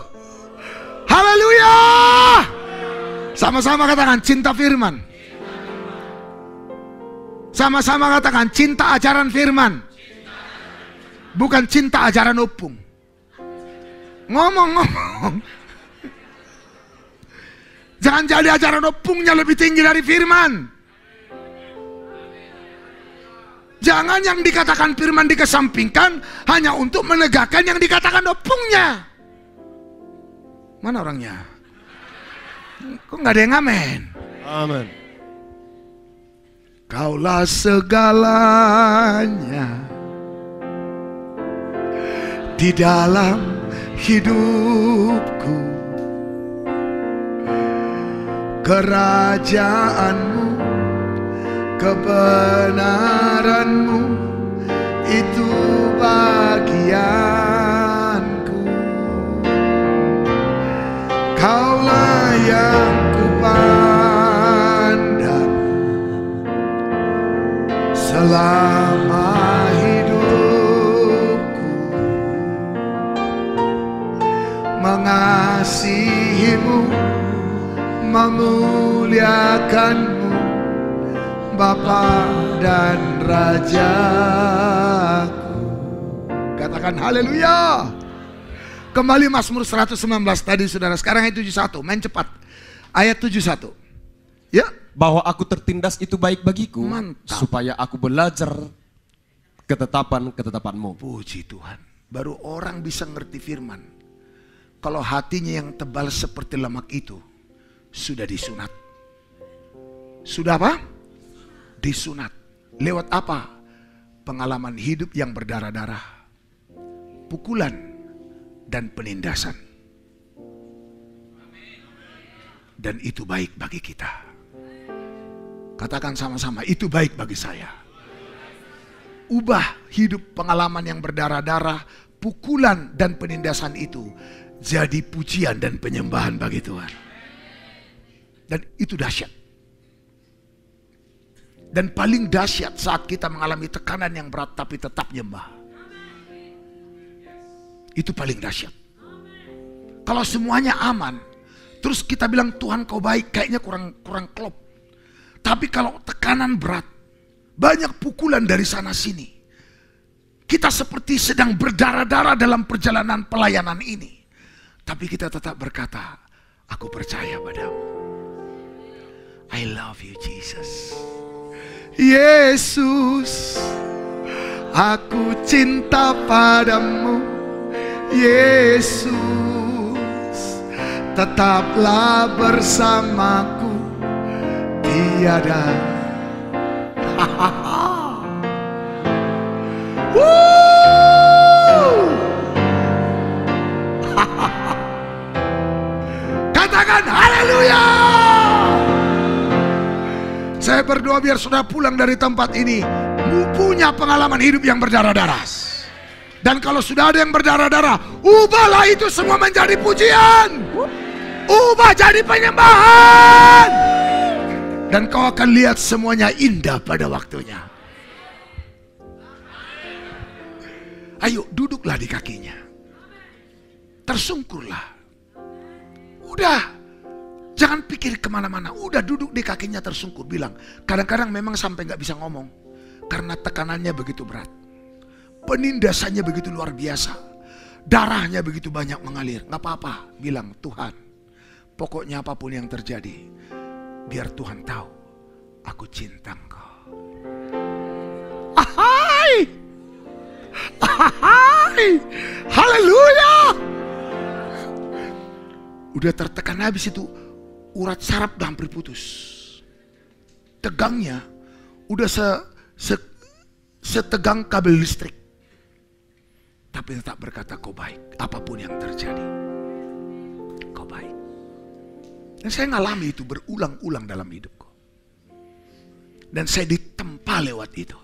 Haleluya! Sama-sama katakan cinta firman. Sama-sama katakan cinta ajaran firman. Bukan cinta ajaran opung. Ngomong-ngomong. Jangan jadi ajaran opungnya lebih tinggi dari firman. Jangan yang dikatakan firman dikesampingkan hanya untuk menegakkan yang dikatakan opungnya. Mana orangnya? Kok nggak ada yang ngamen?
Amin.
Kaulah segalanya di dalam hidupku. Kerajaanmu, kebenaranmu itu bagianku. Kaulah yang kupandang selama hidupku mengasihimu memuliakanmu Bapa dan Rajaku katakan haleluya kembali Mazmur 119 tadi saudara sekarang ayat 71 main cepat ayat 71 ya
Bahwa aku tertindas itu baik bagiku.
Mantap.
Supaya aku belajar ketetapan-ketetapanmu.
Puji Tuhan. Baru orang bisa ngerti firman. Kalau hatinya yang tebal seperti lemak itu sudah disunat. Sudah apa? Disunat. Lewat apa? Pengalaman hidup yang berdarah-darah. Pukulan dan penindasan. Dan itu baik bagi kita. Katakan sama-sama, itu baik bagi saya ubah hidup pengalaman yang berdarah-darah, pukulan dan penindasan itu jadi pujian dan penyembahan bagi Tuhan. Dan itu dahsyat. Dan paling dahsyat saat kita mengalami tekanan yang berat tapi tetap nyembah. Itu paling dahsyat. Kalau semuanya aman, terus kita bilang Tuhan kau baik, kayaknya kurang kurang klop. Tapi kalau tekanan berat, banyak pukulan dari sana sini. Kita seperti sedang berdarah-darah dalam perjalanan pelayanan ini. Tapi kita tetap berkata, aku percaya padamu. I love you Jesus. Yesus, aku cinta padamu. Yesus, tetaplah bersamaku. Tiada! Katakan haleluya. Saya berdoa biar sudah pulang dari tempat ini punya pengalaman hidup yang berdarah-darah. Dan kalau sudah ada yang berdarah-darah, ubahlah itu semua menjadi pujian. Ubah jadi penyembahan. Dan kau akan lihat semuanya indah pada waktunya. Ayo duduklah di kakinya. Tersungkurlah. Udah. Jangan pikir ke mana-mana. Udah duduk di kakinya tersungkur. Bilang. Kadang-kadang memang sampai nggak bisa ngomong. Karena tekanannya begitu berat. Penindasannya begitu luar biasa. Darahnya begitu banyak mengalir. Nggak apa-apa. Bilang Tuhan. Pokoknya apa pun yang terjadi. Biar Tuhan tahu. Aku cinta engkau. Ahai! Ahai! Haleluya! Udah tertekan habis itu urat saraf udah hampir putus. Tegangnya udah se, se setegang kabel listrik. Tapi tetap berkata kau baik apa pun yang terjadi. Kau baik. Dan saya ngalami itu berulang-ulang dalam hidupku. Dan saya ditempa lewat itu.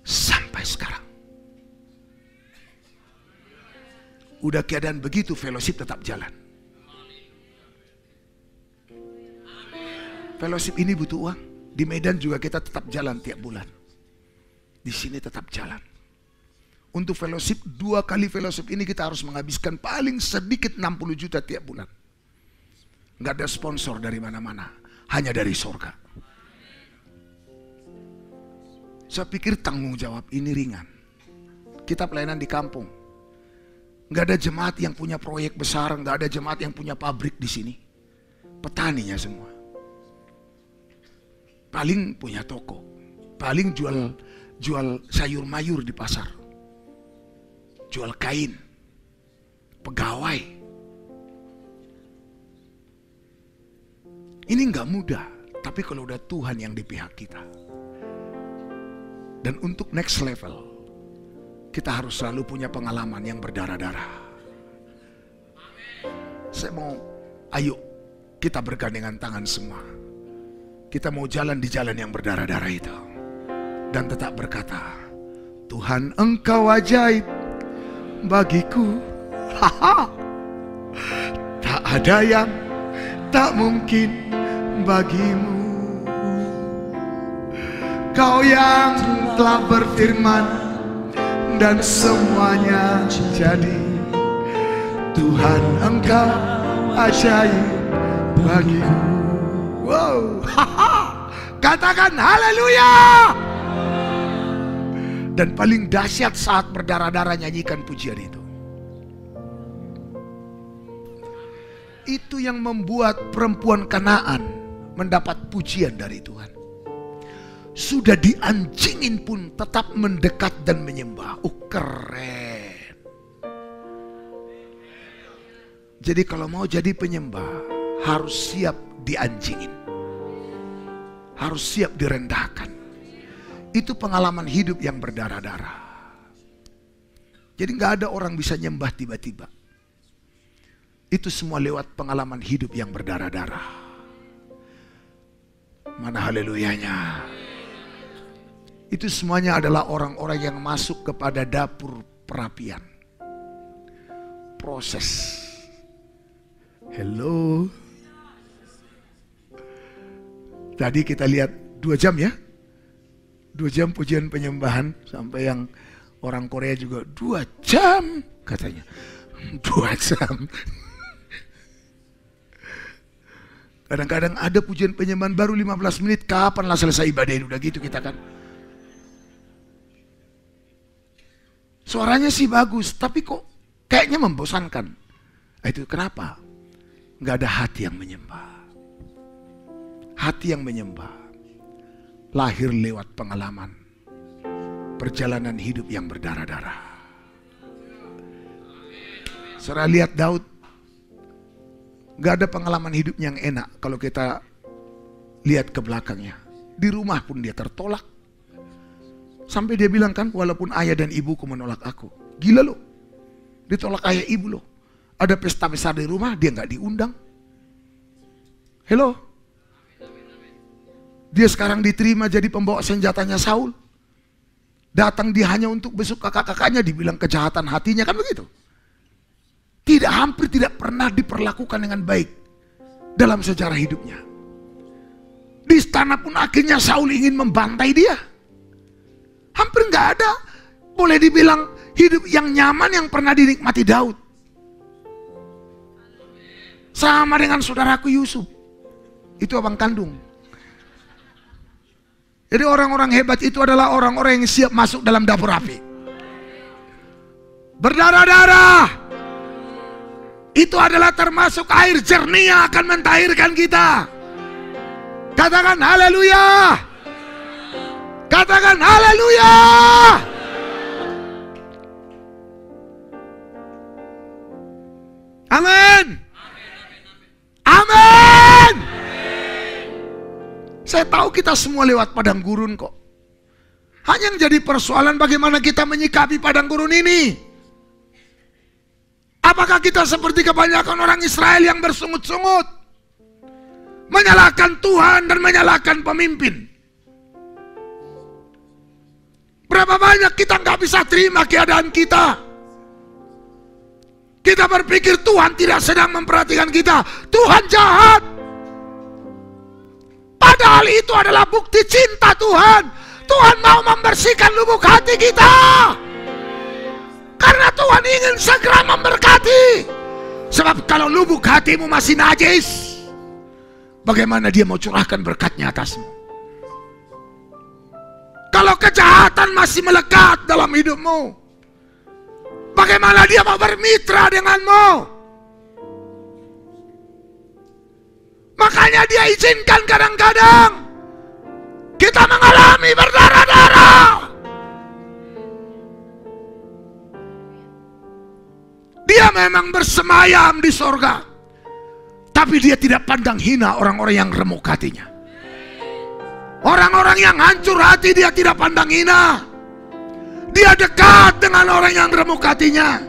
Sampai sekarang. Udah keadaan begitu, fellowship tetap jalan. Fellowship ini butuh uang. Di Medan juga kita tetap jalan tiap bulan. Di sini tetap jalan. Untuk fellowship, dua kali fellowship ini kita harus menghabiskan paling sedikit 60 juta tiap bulan. Nggak ada sponsor dari mana-mana. Hanya dari sorga. Saya pikir tanggung jawab ini ringan. Kita pelayanan di kampung. Nggak ada jemaat yang punya proyek besar, nggak ada jemaat yang punya pabrik di sini. Petaninya semua. Paling punya toko. Paling jual jual sayur mayur di pasar. Jual kain. Pegawai. Ini nggak mudah, tapi kalau udah Tuhan yang di pihak kita. Dan untuk next level, kita harus selalu punya pengalaman yang berdarah-darah. Saya mau, ayo kita bergandengan tangan semua. Kita mau jalan di jalan yang berdarah-darah itu. Dan tetap berkata, Tuhan engkau ajaib bagiku. Haha. Tak ada yang tak mungkin bagimu. Kau yang telah berfirman dan semuanya jadi. Tuhan engkau ajaib bagiku. Wow, katakan haleluya. Dan paling dahsyat saat berdarah-darah nyanyikan pujian itu. Itu yang membuat perempuan Kanaan mendapat pujian dari Tuhan. Sudah dianjingin pun tetap mendekat dan menyembah. Oh keren. Jadi kalau mau jadi penyembah harus siap dianjingin. Harus siap direndahkan. Itu pengalaman hidup yang berdarah-darah. Jadi nggak ada orang bisa nyembah tiba-tiba. Itu semua lewat pengalaman hidup yang berdarah-darah. Mana haleluyanya. Itu semuanya adalah orang-orang yang masuk kepada dapur perapian. Proses. Hello. Tadi kita lihat dua jam ya. Dua jam pujian penyembahan sampai yang orang Korea juga dua jam katanya. Dua jam. Kadang-kadang ada pujian penyembahan baru 15 menit, kapanlah selesai ibadah ini? Udah gitu kita kan. Suaranya sih bagus, tapi kok kayaknya membosankan. Itu kenapa? Nggak ada hati yang menyembah. Hati yang menyembah. Lahir lewat pengalaman. Perjalanan hidup yang berdarah-darah. Saudara lihat Daud Gak ada pengalaman hidup yang enak kalau kita lihat ke belakangnya. Di rumah pun dia tertolak. Sampai dia bilang kan, walaupun ayah dan ibuku menolak aku. Gila loh. Ditolak ayah ibu loh. Ada pesta besar di rumah, dia nggak diundang. Hello. Dia sekarang diterima jadi pembawa senjatanya Saul. Datang dia hanya untuk besok kakak-kakaknya dibilang kejahatan hatinya kan begitu tidak hampir tidak pernah diperlakukan dengan baik dalam sejarah hidupnya. Di istana pun akhirnya Saul ingin membantai dia. Hampir nggak ada. Boleh dibilang Hidup yang nyaman yang pernah dinikmati Daud. Sama dengan saudaraku Yusuf. Itu abang kandung. Jadi orang-orang hebat itu adalah orang-orang yang siap masuk dalam dapur api. Berdarah-darah. Itu adalah termasuk air jernih yang akan mentahirkan kita. Katakan haleluya. Katakan haleluya. Amin. Amin. Saya tahu kita semua lewat padang gurun kok. Hanya yang jadi persoalan bagaimana kita menyikapi padang gurun ini. Apakah kita seperti kebanyakan orang Israel yang bersungut-sungut? Menyalahkan Tuhan dan menyalahkan pemimpin. Berapa banyak kita nggak bisa terima keadaan kita. Kita berpikir Tuhan tidak sedang memperhatikan kita. Tuhan jahat. Padahal itu adalah bukti cinta Tuhan. Tuhan mau membersihkan lubuk hati kita. Karena Tuhan ingin segera memberkati. Sebab kalau lubuk hatimu masih najis, bagaimana dia mau curahkan berkatnya atasmu? Kalau kejahatan masih melekat dalam hidupmu, bagaimana dia mau bermitra denganmu? Makanya dia izinkan kadang-kadang kita mengalami berdarah-darah. Dia memang bersemayam di sorga. Tapi dia tidak pandang hina orang-orang yang remuk hatinya. Orang-orang yang hancur hati dia tidak pandang hina. Dia dekat dengan orang yang remuk hatinya.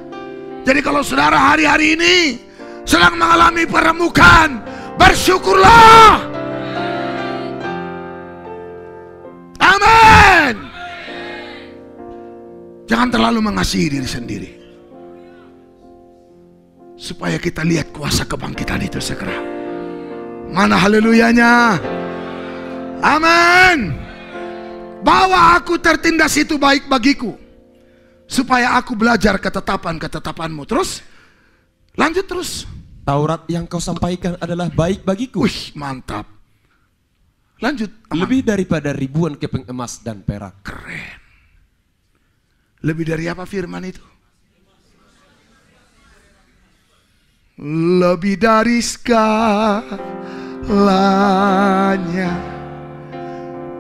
Jadi kalau saudara hari-hari ini sedang mengalami peremukan, bersyukurlah. Amin. Jangan terlalu mengasihi diri sendiri. Supaya kita lihat kuasa kebangkitan itu segera. Mana haleluyanya? Amin. Bahwa aku tertindas itu baik bagiku. Supaya aku belajar ketetapan-ketetapanmu. Terus, lanjut terus.
Taurat yang kau sampaikan adalah baik bagiku.
Wih, mantap. Lanjut. Aman.
Lebih daripada ribuan keping emas dan perak.
Keren. Lebih dari apa firman itu? Lebih dari segalanya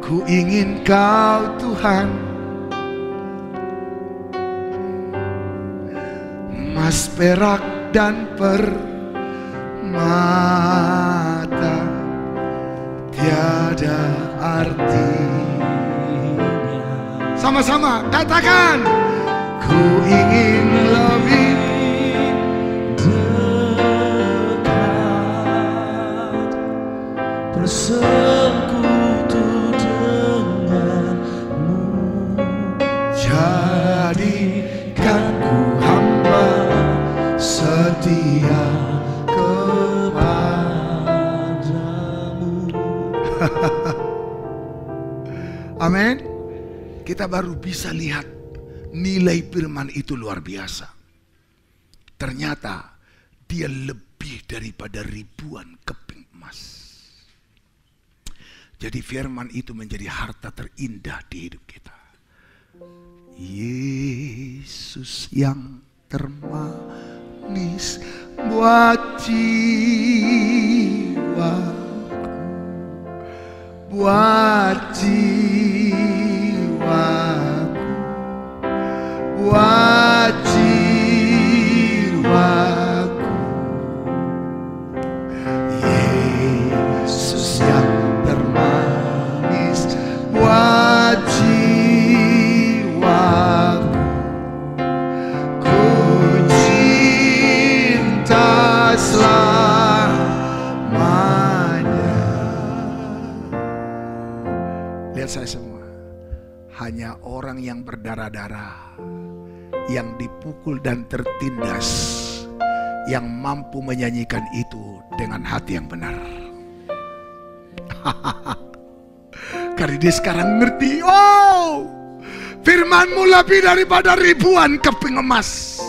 Ku ingin kau Tuhan Mas perak dan permata Tiada artinya. Sama-sama katakan Ku ingin lebih
bersekutu
Amin. Kita baru bisa lihat nilai firman itu luar biasa. Ternyata dia lebih daripada ribuan keping emas. Jadi firman itu menjadi harta terindah di hidup kita. Yesus yang termanis buat jiwa buat jiwaku saya semua. Hanya orang yang berdarah-darah, yang dipukul dan tertindas, yang mampu menyanyikan itu dengan hati yang benar. Karena dia sekarang ngerti, oh, Firmanmu lebih daripada ribuan keping emas.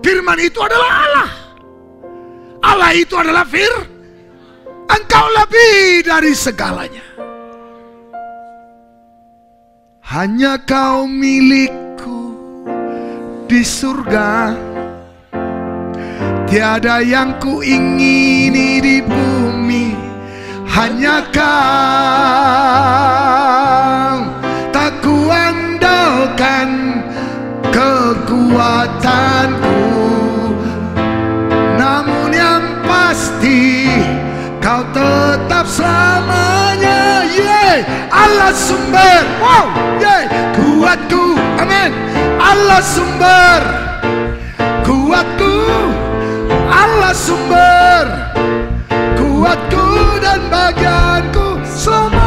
Firman itu adalah Allah. Allah itu adalah Fir. Engkau lebih dari segalanya. Hanya kau milikku di surga. Tiada yang ku ingini di bumi. Hanya kau. Tak ku andalkan kekuatanku. Namun yang pasti Kau tetap selamanya Yeay Allah sumber. Wow Yeay Kuatku Amin. Allah sumber. Kuatku Allah sumber. Kuatku dan bagianku selamanya.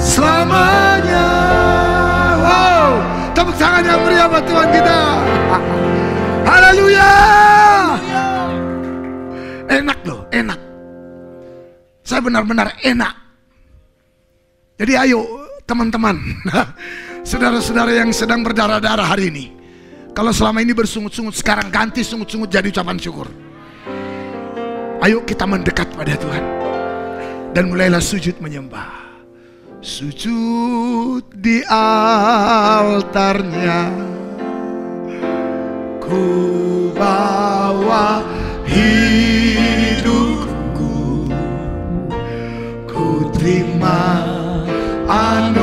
Selamanya. Wow Tepuk tangan yang meriah buat Tuhan kita Saya benar-benar enak Jadi ayo teman-teman Saudara-saudara yang sedang berdarah-darah hari ini kalau selama ini bersungut-sungut, sekarang ganti sungut-sungut jadi ucapan syukur. Ayo kita mendekat pada Tuhan. Dan mulailah sujud menyembah. Sujud di altarnya. Ku bawa hidupku. Terima anugerahnya.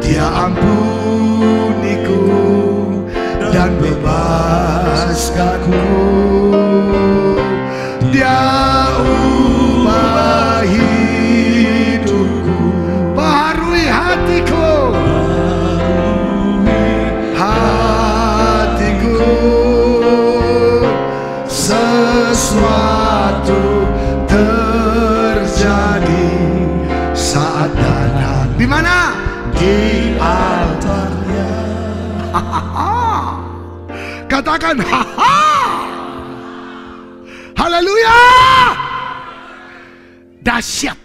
Dia ampuniku Katakan haha. Haleluya. Dahsyat.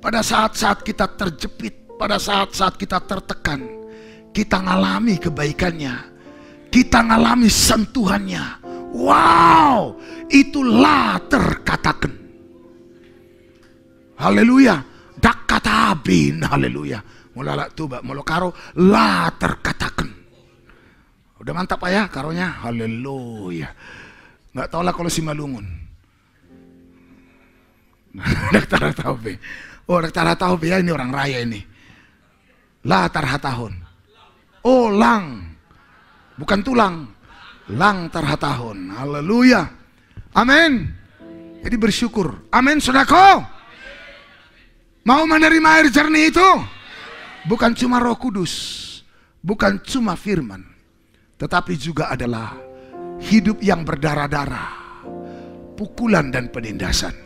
Pada saat-saat kita terjepit, pada saat-saat kita tertekan, kita ngalami kebaikannya. Kita ngalami sentuhannya. Wow, itulah terkatakan. Haleluya. Katabin. Haleluya. Mulala tuba mulu karo la terkatakan. Udah mantap ya karonya. Haleluya. Nggak tahu lah kalau si Malungun. Tahu be. Oh daktara tahu be ya ini orang raya ini. La tarhatahun. Oh lang. Bukan tulang. Lang tarhatahun. Haleluya. Amin. Jadi bersyukur. Amin saudaraku. Mau menerima air jernih itu? Bukan cuma roh kudus. Bukan cuma firman. Tetapi juga adalah hidup yang berdarah-darah. Pukulan dan penindasan.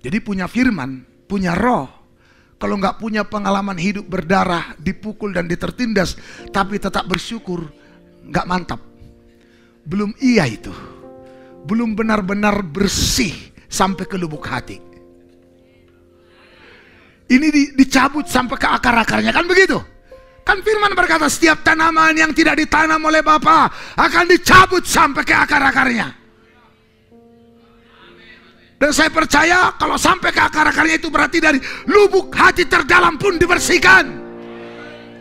Jadi punya firman, punya roh. Kalau nggak punya pengalaman hidup berdarah, dipukul dan ditertindas, tapi tetap bersyukur, nggak mantap. Belum iya itu. Belum benar-benar bersih sampai ke lubuk hati. Ini di- dicabut sampai ke akar-akarnya, kan begitu? Kan firman berkata setiap tanaman yang tidak ditanam oleh Bapa akan dicabut sampai ke akar-akarnya. Dan saya percaya kalau sampai ke akar-akarnya itu berarti dari lubuk hati terdalam pun dibersihkan.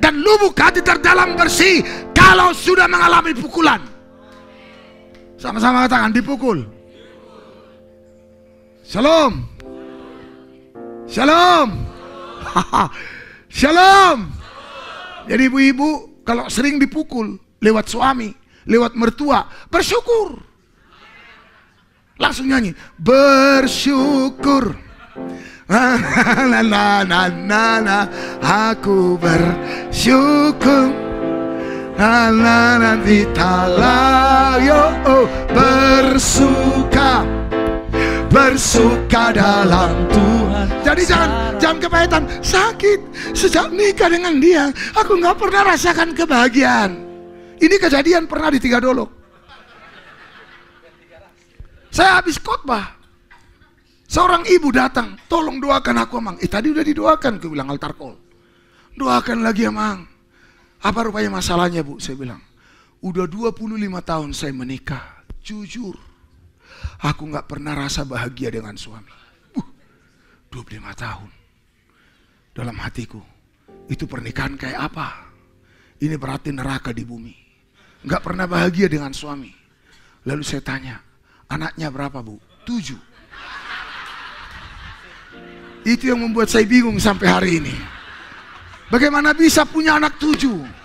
Dan lubuk hati terdalam bersih kalau sudah mengalami pukulan. Sama-sama katakan dipukul. Shalom. Shalom. Shalom. Jadi ibu-ibu kalau sering dipukul lewat suami, lewat mertua, bersyukur. Langsung nyanyi, bersyukur. Na na na na na, aku bersyukur. Na na na di talayo oh, bersuka bersuka dalam Tuhan. Jadi jangan jangan kepahitan. Sakit sejak nikah dengan dia, aku nggak pernah rasakan kebahagiaan. Ini kejadian pernah di Tiga Dolok. Saya habis khotbah. Seorang ibu datang, tolong doakan aku emang. Eh tadi udah didoakan, aku bilang altar call. Doakan lagi emang. Apa rupanya masalahnya bu? Saya bilang, udah 25 tahun saya menikah. Jujur, aku nggak pernah rasa bahagia dengan suami. Uh, 25 tahun. Dalam hatiku, itu pernikahan kayak apa? Ini berarti neraka di bumi. Nggak pernah bahagia dengan suami. Lalu saya tanya, anaknya berapa bu? Tujuh. Itu yang membuat saya bingung sampai hari ini. Bagaimana bisa punya anak tujuh?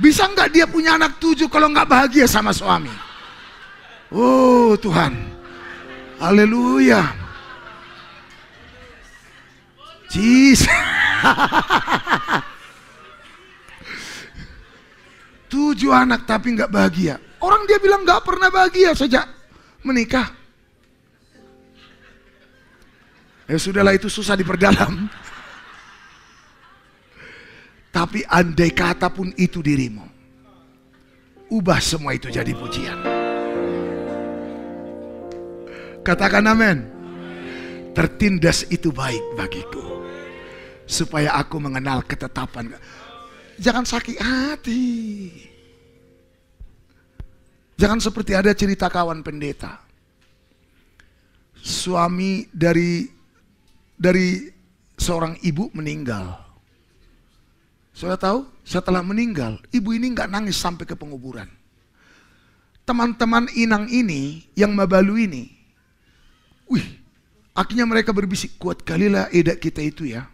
Bisa nggak dia punya anak tujuh kalau nggak bahagia sama suami? Oh Tuhan, Haleluya. Jesus. Tujuh anak tapi nggak bahagia. Orang dia bilang nggak pernah bahagia sejak menikah. Ya sudahlah itu susah diperdalam. Tapi andai kata pun itu dirimu. Ubah semua itu jadi pujian. Katakan amin. Tertindas itu baik bagiku. Supaya aku mengenal ketetapan. Jangan sakit hati. Jangan seperti ada cerita kawan pendeta. Suami dari dari seorang ibu meninggal. Sudah tahu, setelah meninggal, ibu ini nggak nangis sampai ke penguburan. Teman-teman inang ini, yang mabalu ini, wih, akhirnya mereka berbisik, kuat kalilah edak kita itu ya.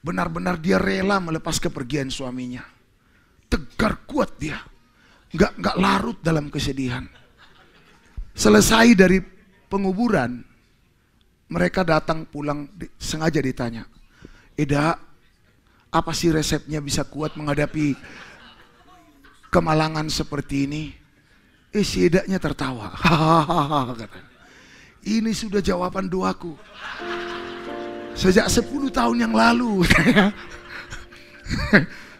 Benar-benar dia rela melepas kepergian suaminya. Tegar kuat dia. Nggak, nggak larut dalam kesedihan. Selesai dari penguburan, mereka datang pulang sengaja ditanya, Eda, apa sih resepnya bisa kuat menghadapi kemalangan seperti ini? Eh si Edanya tertawa. Ini sudah jawaban doaku. Sejak 10 tahun yang lalu.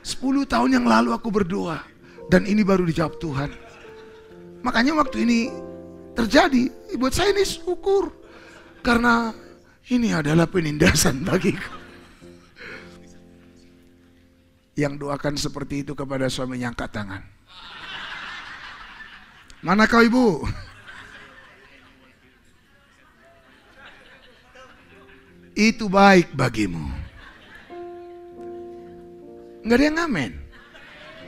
10 tahun yang lalu aku berdoa. Dan ini baru dijawab Tuhan. Makanya waktu ini terjadi. Buat saya ini syukur. Karena ini adalah penindasan bagiku. Yang doakan seperti itu kepada suaminya angkat tangan. Mana kau ibu? Itu baik bagimu. Enggak ada yang ngamen.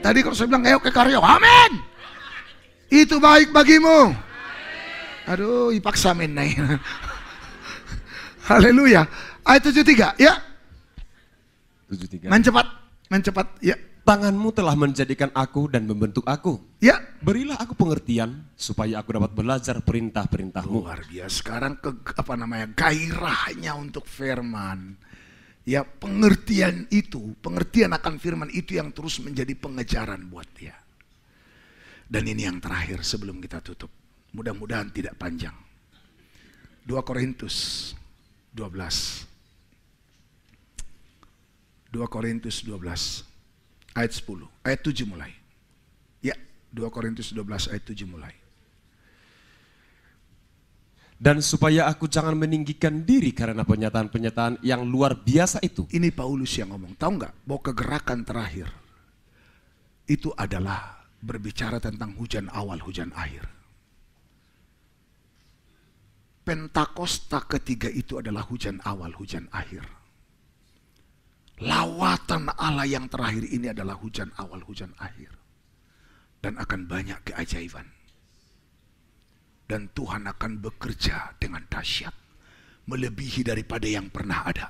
Tadi kalau saya bilang ayo ke karya, amin. Itu baik bagimu. Aduh, ipaksa men naik. Haleluya. Ayat 73 ya.
73.
Main cepat, main cepat ya.
Tanganmu telah menjadikan aku dan membentuk aku.
Ya.
Berilah aku pengertian supaya aku dapat belajar perintah-perintahmu.
Luar biasa. Sekarang ke apa namanya? gairahnya untuk firman. Ya, pengertian itu, pengertian akan firman itu yang terus menjadi pengejaran buat dia. Dan ini yang terakhir sebelum kita tutup. Mudah-mudahan tidak panjang. 2 Korintus 12. 2 Korintus 12 ayat 10, ayat 7 mulai. Ya, 2 Korintus 12 ayat 7 mulai.
Dan supaya aku jangan meninggikan diri karena pernyataan-pernyataan yang luar biasa itu.
Ini Paulus yang ngomong. Tahu nggak bahwa kegerakan terakhir itu adalah berbicara tentang hujan awal, hujan akhir. Pentakosta ketiga itu adalah hujan awal, hujan akhir. Lawatan Allah yang terakhir ini adalah hujan awal, hujan akhir. Dan akan banyak keajaiban. Dan Tuhan akan bekerja dengan dahsyat. Melebihi daripada yang pernah ada.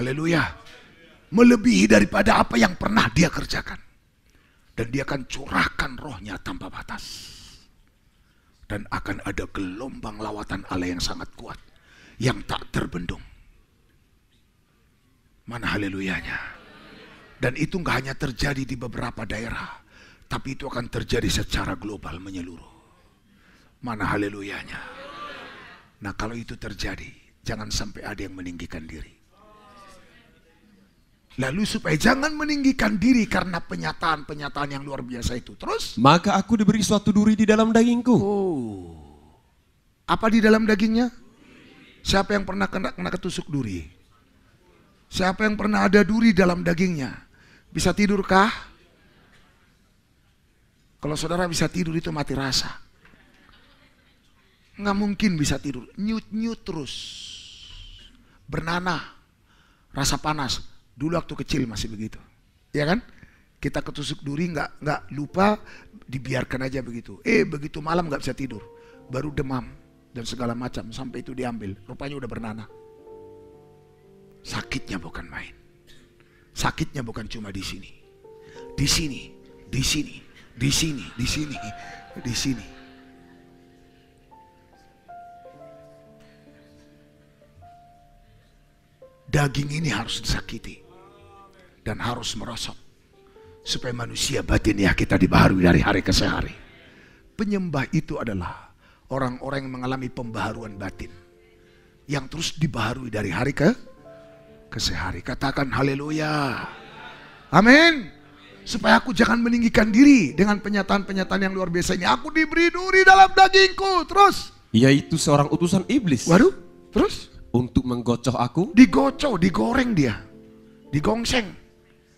Haleluya. Melebihi daripada apa yang pernah dia kerjakan. Dan dia akan curahkan rohnya tanpa batas. Dan akan ada gelombang lawatan Allah yang sangat kuat. Yang tak terbendung. Mana haleluyanya. Dan itu nggak hanya terjadi di beberapa daerah. Tapi itu akan terjadi secara global menyeluruh. Mana haleluyanya. Nah kalau itu terjadi, jangan sampai ada yang meninggikan diri. Lalu supaya jangan meninggikan diri karena penyataan-penyataan yang luar biasa itu. Terus,
Maka aku diberi suatu duri di dalam dagingku.
oh, apa di dalam dagingnya? Siapa yang pernah kena, kena ketusuk duri? Siapa yang pernah ada duri dalam dagingnya? Bisa tidurkah? Kalau saudara bisa tidur itu mati rasa. Nggak mungkin bisa tidur. Nyut-nyut terus. Bernanah. Rasa panas. Dulu waktu kecil masih begitu. Ya kan? Kita ketusuk duri nggak nggak lupa dibiarkan aja begitu. Eh begitu malam nggak bisa tidur. Baru demam dan segala macam sampai itu diambil. Rupanya udah bernanah. Sakitnya bukan main. Sakitnya bukan cuma di sini. Di sini, di sini, di sini, di sini, di sini. Daging ini harus disakiti dan harus merosot supaya manusia batinnya kita dibaharui dari hari ke hari. Penyembah itu adalah orang-orang yang mengalami pembaharuan batin yang terus dibaharui dari hari ke ke sehari. Katakan haleluya. Amin. Supaya aku jangan meninggikan diri dengan penyataan-penyataan yang luar biasa ini. Aku diberi duri dalam dagingku. Terus.
Yaitu seorang utusan iblis.
Waduh. Terus.
Untuk menggocoh aku.
Digocok, digoreng dia. Digongseng.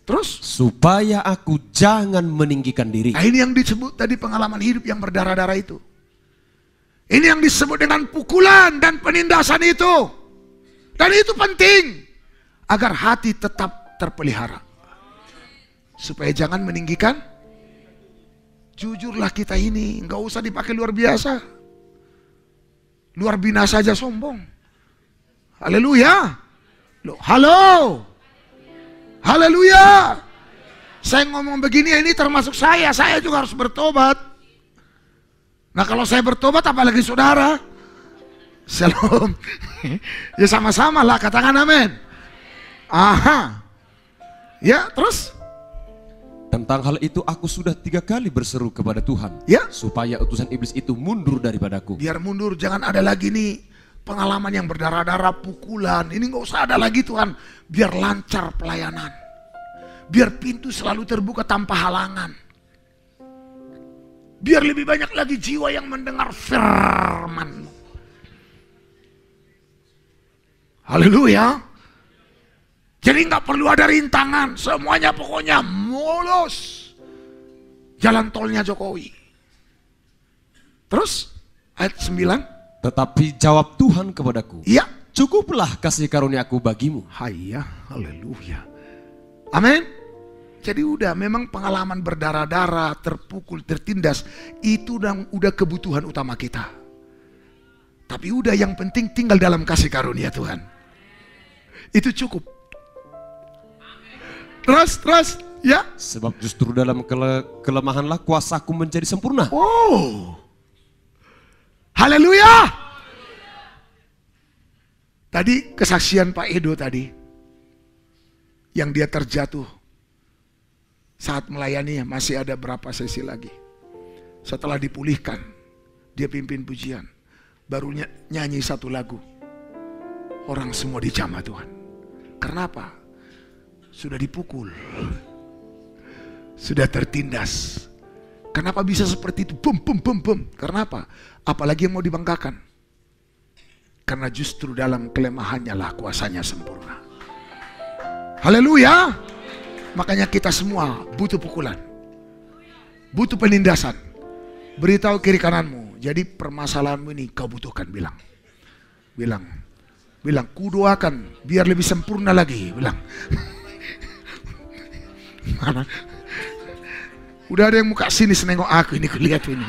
Terus.
Supaya aku jangan meninggikan diri.
Nah ini yang disebut tadi pengalaman hidup yang berdarah-darah itu. Ini yang disebut dengan pukulan dan penindasan itu. Dan itu penting. Agar hati tetap terpelihara. Supaya jangan meninggikan. Jujurlah kita ini. Nggak usah dipakai luar biasa. Luar binasa saja sombong. Haleluya. Loh, halo. Haleluya. Saya ngomong begini ini termasuk saya. Saya juga harus bertobat. Nah kalau saya bertobat apalagi saudara. Shalom. ya sama-sama lah katakan amin. Aha. Ya terus.
Tentang hal itu aku sudah tiga kali berseru kepada Tuhan.
Ya.
Supaya utusan iblis itu mundur daripadaku.
Biar mundur jangan ada lagi nih pengalaman yang berdarah-darah pukulan. Ini nggak usah ada lagi Tuhan. Biar lancar pelayanan. Biar pintu selalu terbuka tanpa halangan. Biar lebih banyak lagi jiwa yang mendengar firman. Haleluya. Jadi nggak perlu ada rintangan. Semuanya pokoknya mulus. Jalan tolnya Jokowi. Terus ayat 9.
Tetapi jawab Tuhan kepadaku.
Iya.
Cukuplah kasih karuniaku bagimu.
Hayya, haleluya. Amin. Jadi udah memang pengalaman berdarah-darah, terpukul, tertindas itu udah, udah kebutuhan utama kita. Tapi udah yang penting tinggal dalam kasih karunia Tuhan. Itu cukup. Terus, terus, ya.
Sebab justru dalam kele kelemahanlah kuasaku menjadi sempurna.
Oh. Haleluya. Tadi kesaksian Pak Edo tadi. Yang dia terjatuh. Saat melayani masih ada berapa sesi lagi. Setelah dipulihkan. Dia pimpin pujian. Baru ny- nyanyi satu lagu. Orang semua dijamah Tuhan. Karena apa? Sudah dipukul. Sudah tertindas. Kenapa bisa seperti itu? Bum, bum, bum, bum. Karena apa? Apalagi yang mau dibanggakan. Karena justru dalam kelemahannya lah kuasanya sempurna. Haleluya. Makanya kita semua butuh pukulan. Butuh penindasan. Beritahu kiri kananmu. Jadi permasalahanmu ini kau butuhkan bilang. Bilang. Bilang, kudoakan biar lebih sempurna lagi. Bilang. Mana? Udah ada yang muka sini senengok aku ini kulihat ini.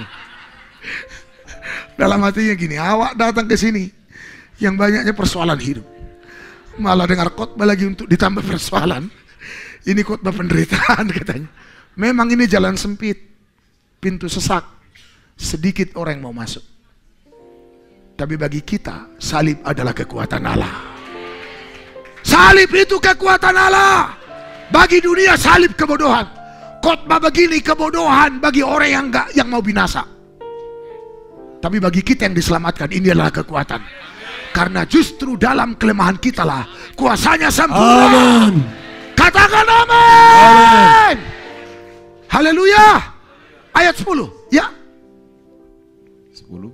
Dalam hatinya gini, awak datang ke sini yang banyaknya persoalan hidup. Malah dengar khotbah lagi untuk ditambah persoalan. Ini khotbah penderitaan katanya. Memang ini jalan sempit, pintu sesak. Sedikit orang yang mau masuk. Tapi bagi kita, salib adalah kekuatan Allah. Salib itu kekuatan Allah. Bagi dunia salib kebodohan. Khotbah begini kebodohan bagi orang yang enggak yang mau binasa. Tapi bagi kita yang diselamatkan ini adalah kekuatan. Karena justru dalam kelemahan kita lah kuasanya sempurna. Katakan amin. Haleluya. Ayat 10. Ya.
10.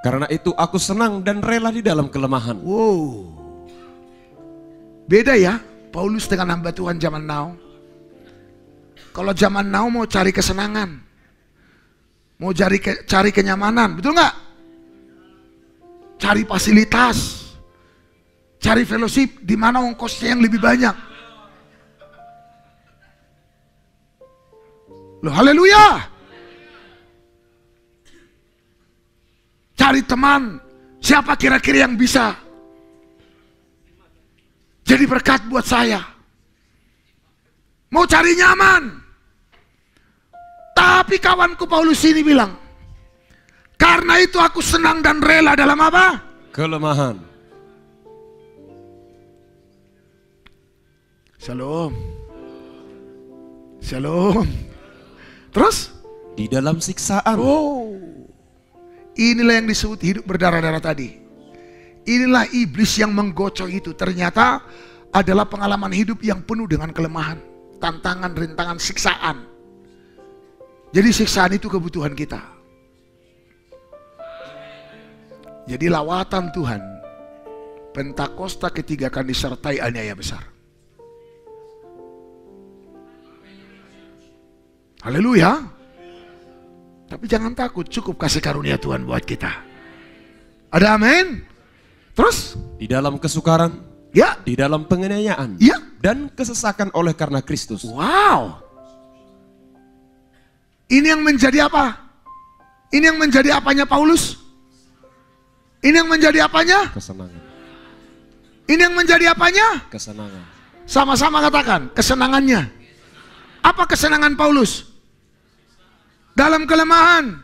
Karena itu aku senang dan rela di dalam kelemahan.
Wow. Beda ya. Paulus dengan hamba Tuhan zaman now. Kalau zaman now mau cari kesenangan. Mau cari ke- cari kenyamanan, betul nggak? Cari fasilitas. Cari fellowship di mana ongkosnya yang lebih banyak. Loh, haleluya. Cari teman. Siapa kira-kira yang bisa jadi berkat buat saya. Mau cari nyaman. Tapi kawanku Paulus ini bilang, karena itu aku senang dan rela dalam apa?
Kelemahan.
Shalom. Shalom. Terus?
Di dalam siksaan.
Oh. Inilah yang disebut hidup berdarah-darah tadi. Inilah iblis yang menggocok itu. Ternyata adalah pengalaman hidup yang penuh dengan kelemahan, tantangan, rintangan, siksaan. Jadi siksaan itu kebutuhan kita. Jadi lawatan Tuhan, Pentakosta ketiga akan disertai aniaya besar. Haleluya. Tapi jangan takut, cukup kasih karunia Tuhan buat kita. Ada amin? Terus?
Di dalam kesukaran.
Ya,
Di dalam penganiayaan.
ya.
Dan kesesakan oleh karena Kristus.
Wow. Ini yang menjadi apa? Ini yang menjadi apanya Paulus? Ini yang menjadi apanya?
Kesenangan.
Ini yang menjadi apanya?
Kesenangan.
Sama-sama katakan, kesenangannya. Apa kesenangan Paulus? Dalam kelemahan,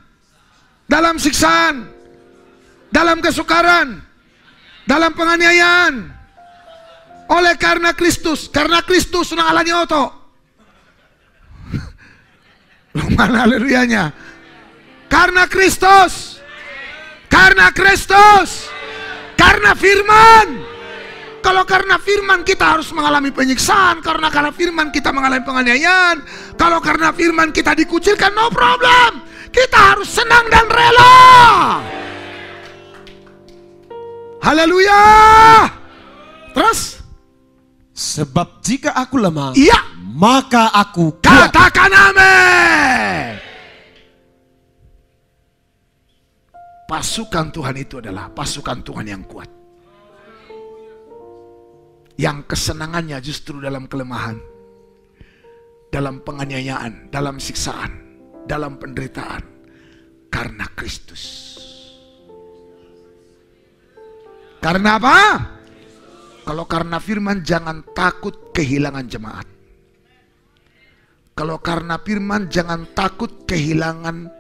dalam siksaan, dalam kesukaran, dalam penganiayaan. Oleh karena Kristus, karena Kristus nang alani oto. Mana haleluyanya? Karena Kristus. Karena Kristus. Karena firman. Kalau karena firman kita harus mengalami penyiksaan, karena karena firman kita mengalami penganiayaan, kalau karena firman kita dikucilkan, no problem. Kita harus senang dan rela. Haleluya. Terus,
Sebab jika aku lemah,
iya,
maka aku kuat.
katakan amin. Pasukan Tuhan itu adalah pasukan Tuhan yang kuat. Yang kesenangannya justru dalam kelemahan. Dalam penganiayaan, dalam siksaan, dalam penderitaan. Karena Kristus. Karena apa? Kalau karena firman jangan takut kehilangan jemaat. Kalau karena firman jangan takut kehilangan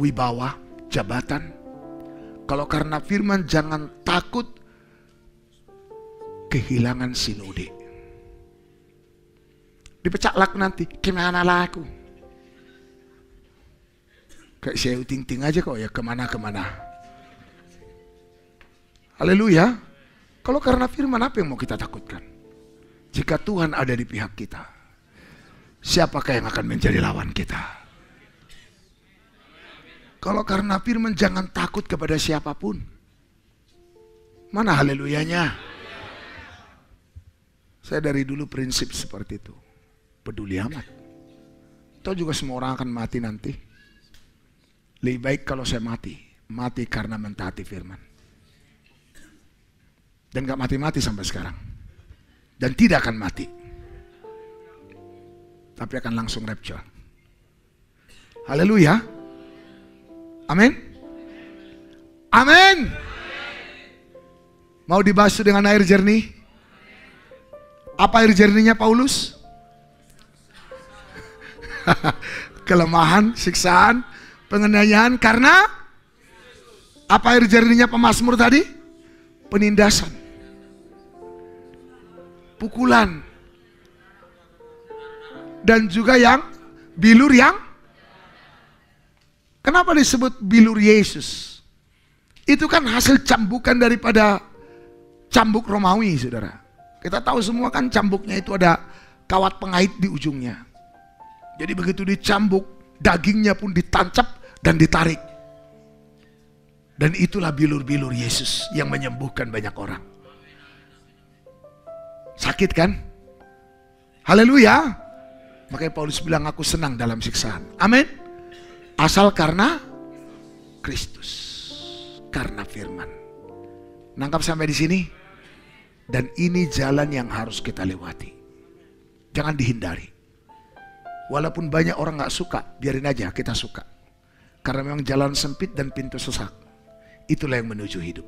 wibawa, jabatan. Kalau karena firman jangan takut kehilangan sinode. Dipecak lak nanti, gimana lah aku? Kayak saya ting-ting aja kok ya ke mana-kemana. Haleluya. Kalau karena firman apa yang mau kita takutkan? Jika Tuhan ada di pihak kita, siapakah yang akan menjadi lawan kita? Kalau karena firman jangan takut kepada siapa pun. Mana haleluyanya? Saya dari dulu prinsip seperti itu. Peduli amat. Tahu juga semua orang akan mati nanti. Lebih baik kalau saya mati. Mati karena mentaati firman. Dan gak mati-mati sampai sekarang. Dan tidak akan mati. Tapi akan langsung rapture. Haleluya. Amin. Amin. Mau dibasuh dengan air jernih? Apa air jernihnya Paulus? Kelemahan, siksaan, penganiayaan karena apa air jernihnya pemazmur tadi? Penindasan. Pukulan. Dan juga yang bilur yang Kenapa disebut bilur Yesus? Itu kan hasil cambukan daripada cambuk Romawi, saudara. Kita tahu semua kan cambuknya itu ada kawat pengait di ujungnya. Jadi begitu dicambuk, dagingnya pun ditancap dan ditarik. Dan itulah bilur-bilur Yesus yang menyembuhkan banyak orang. Sakit kan? Haleluya. Makanya Paulus bilang aku senang dalam siksaan. Amin. Asal karena Kristus. Karena firman. Nangkap sampai di sini? Dan ini jalan yang harus kita lewati. Jangan dihindari. Walaupun banyak orang gak suka, biarin aja kita suka. Karena memang jalan sempit dan pintu sesak. Itulah yang menuju hidup.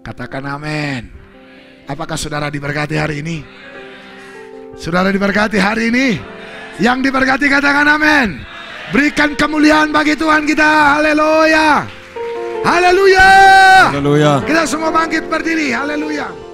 Katakan amin. Apakah saudara diberkati hari ini? Saudara diberkati hari ini? Yang diberkati katakan amin. Berikan kemuliaan bagi Tuhan kita. Haleluya. Haleluya.
Haleluya.
Kita semua bangkit berdiri. Haleluya.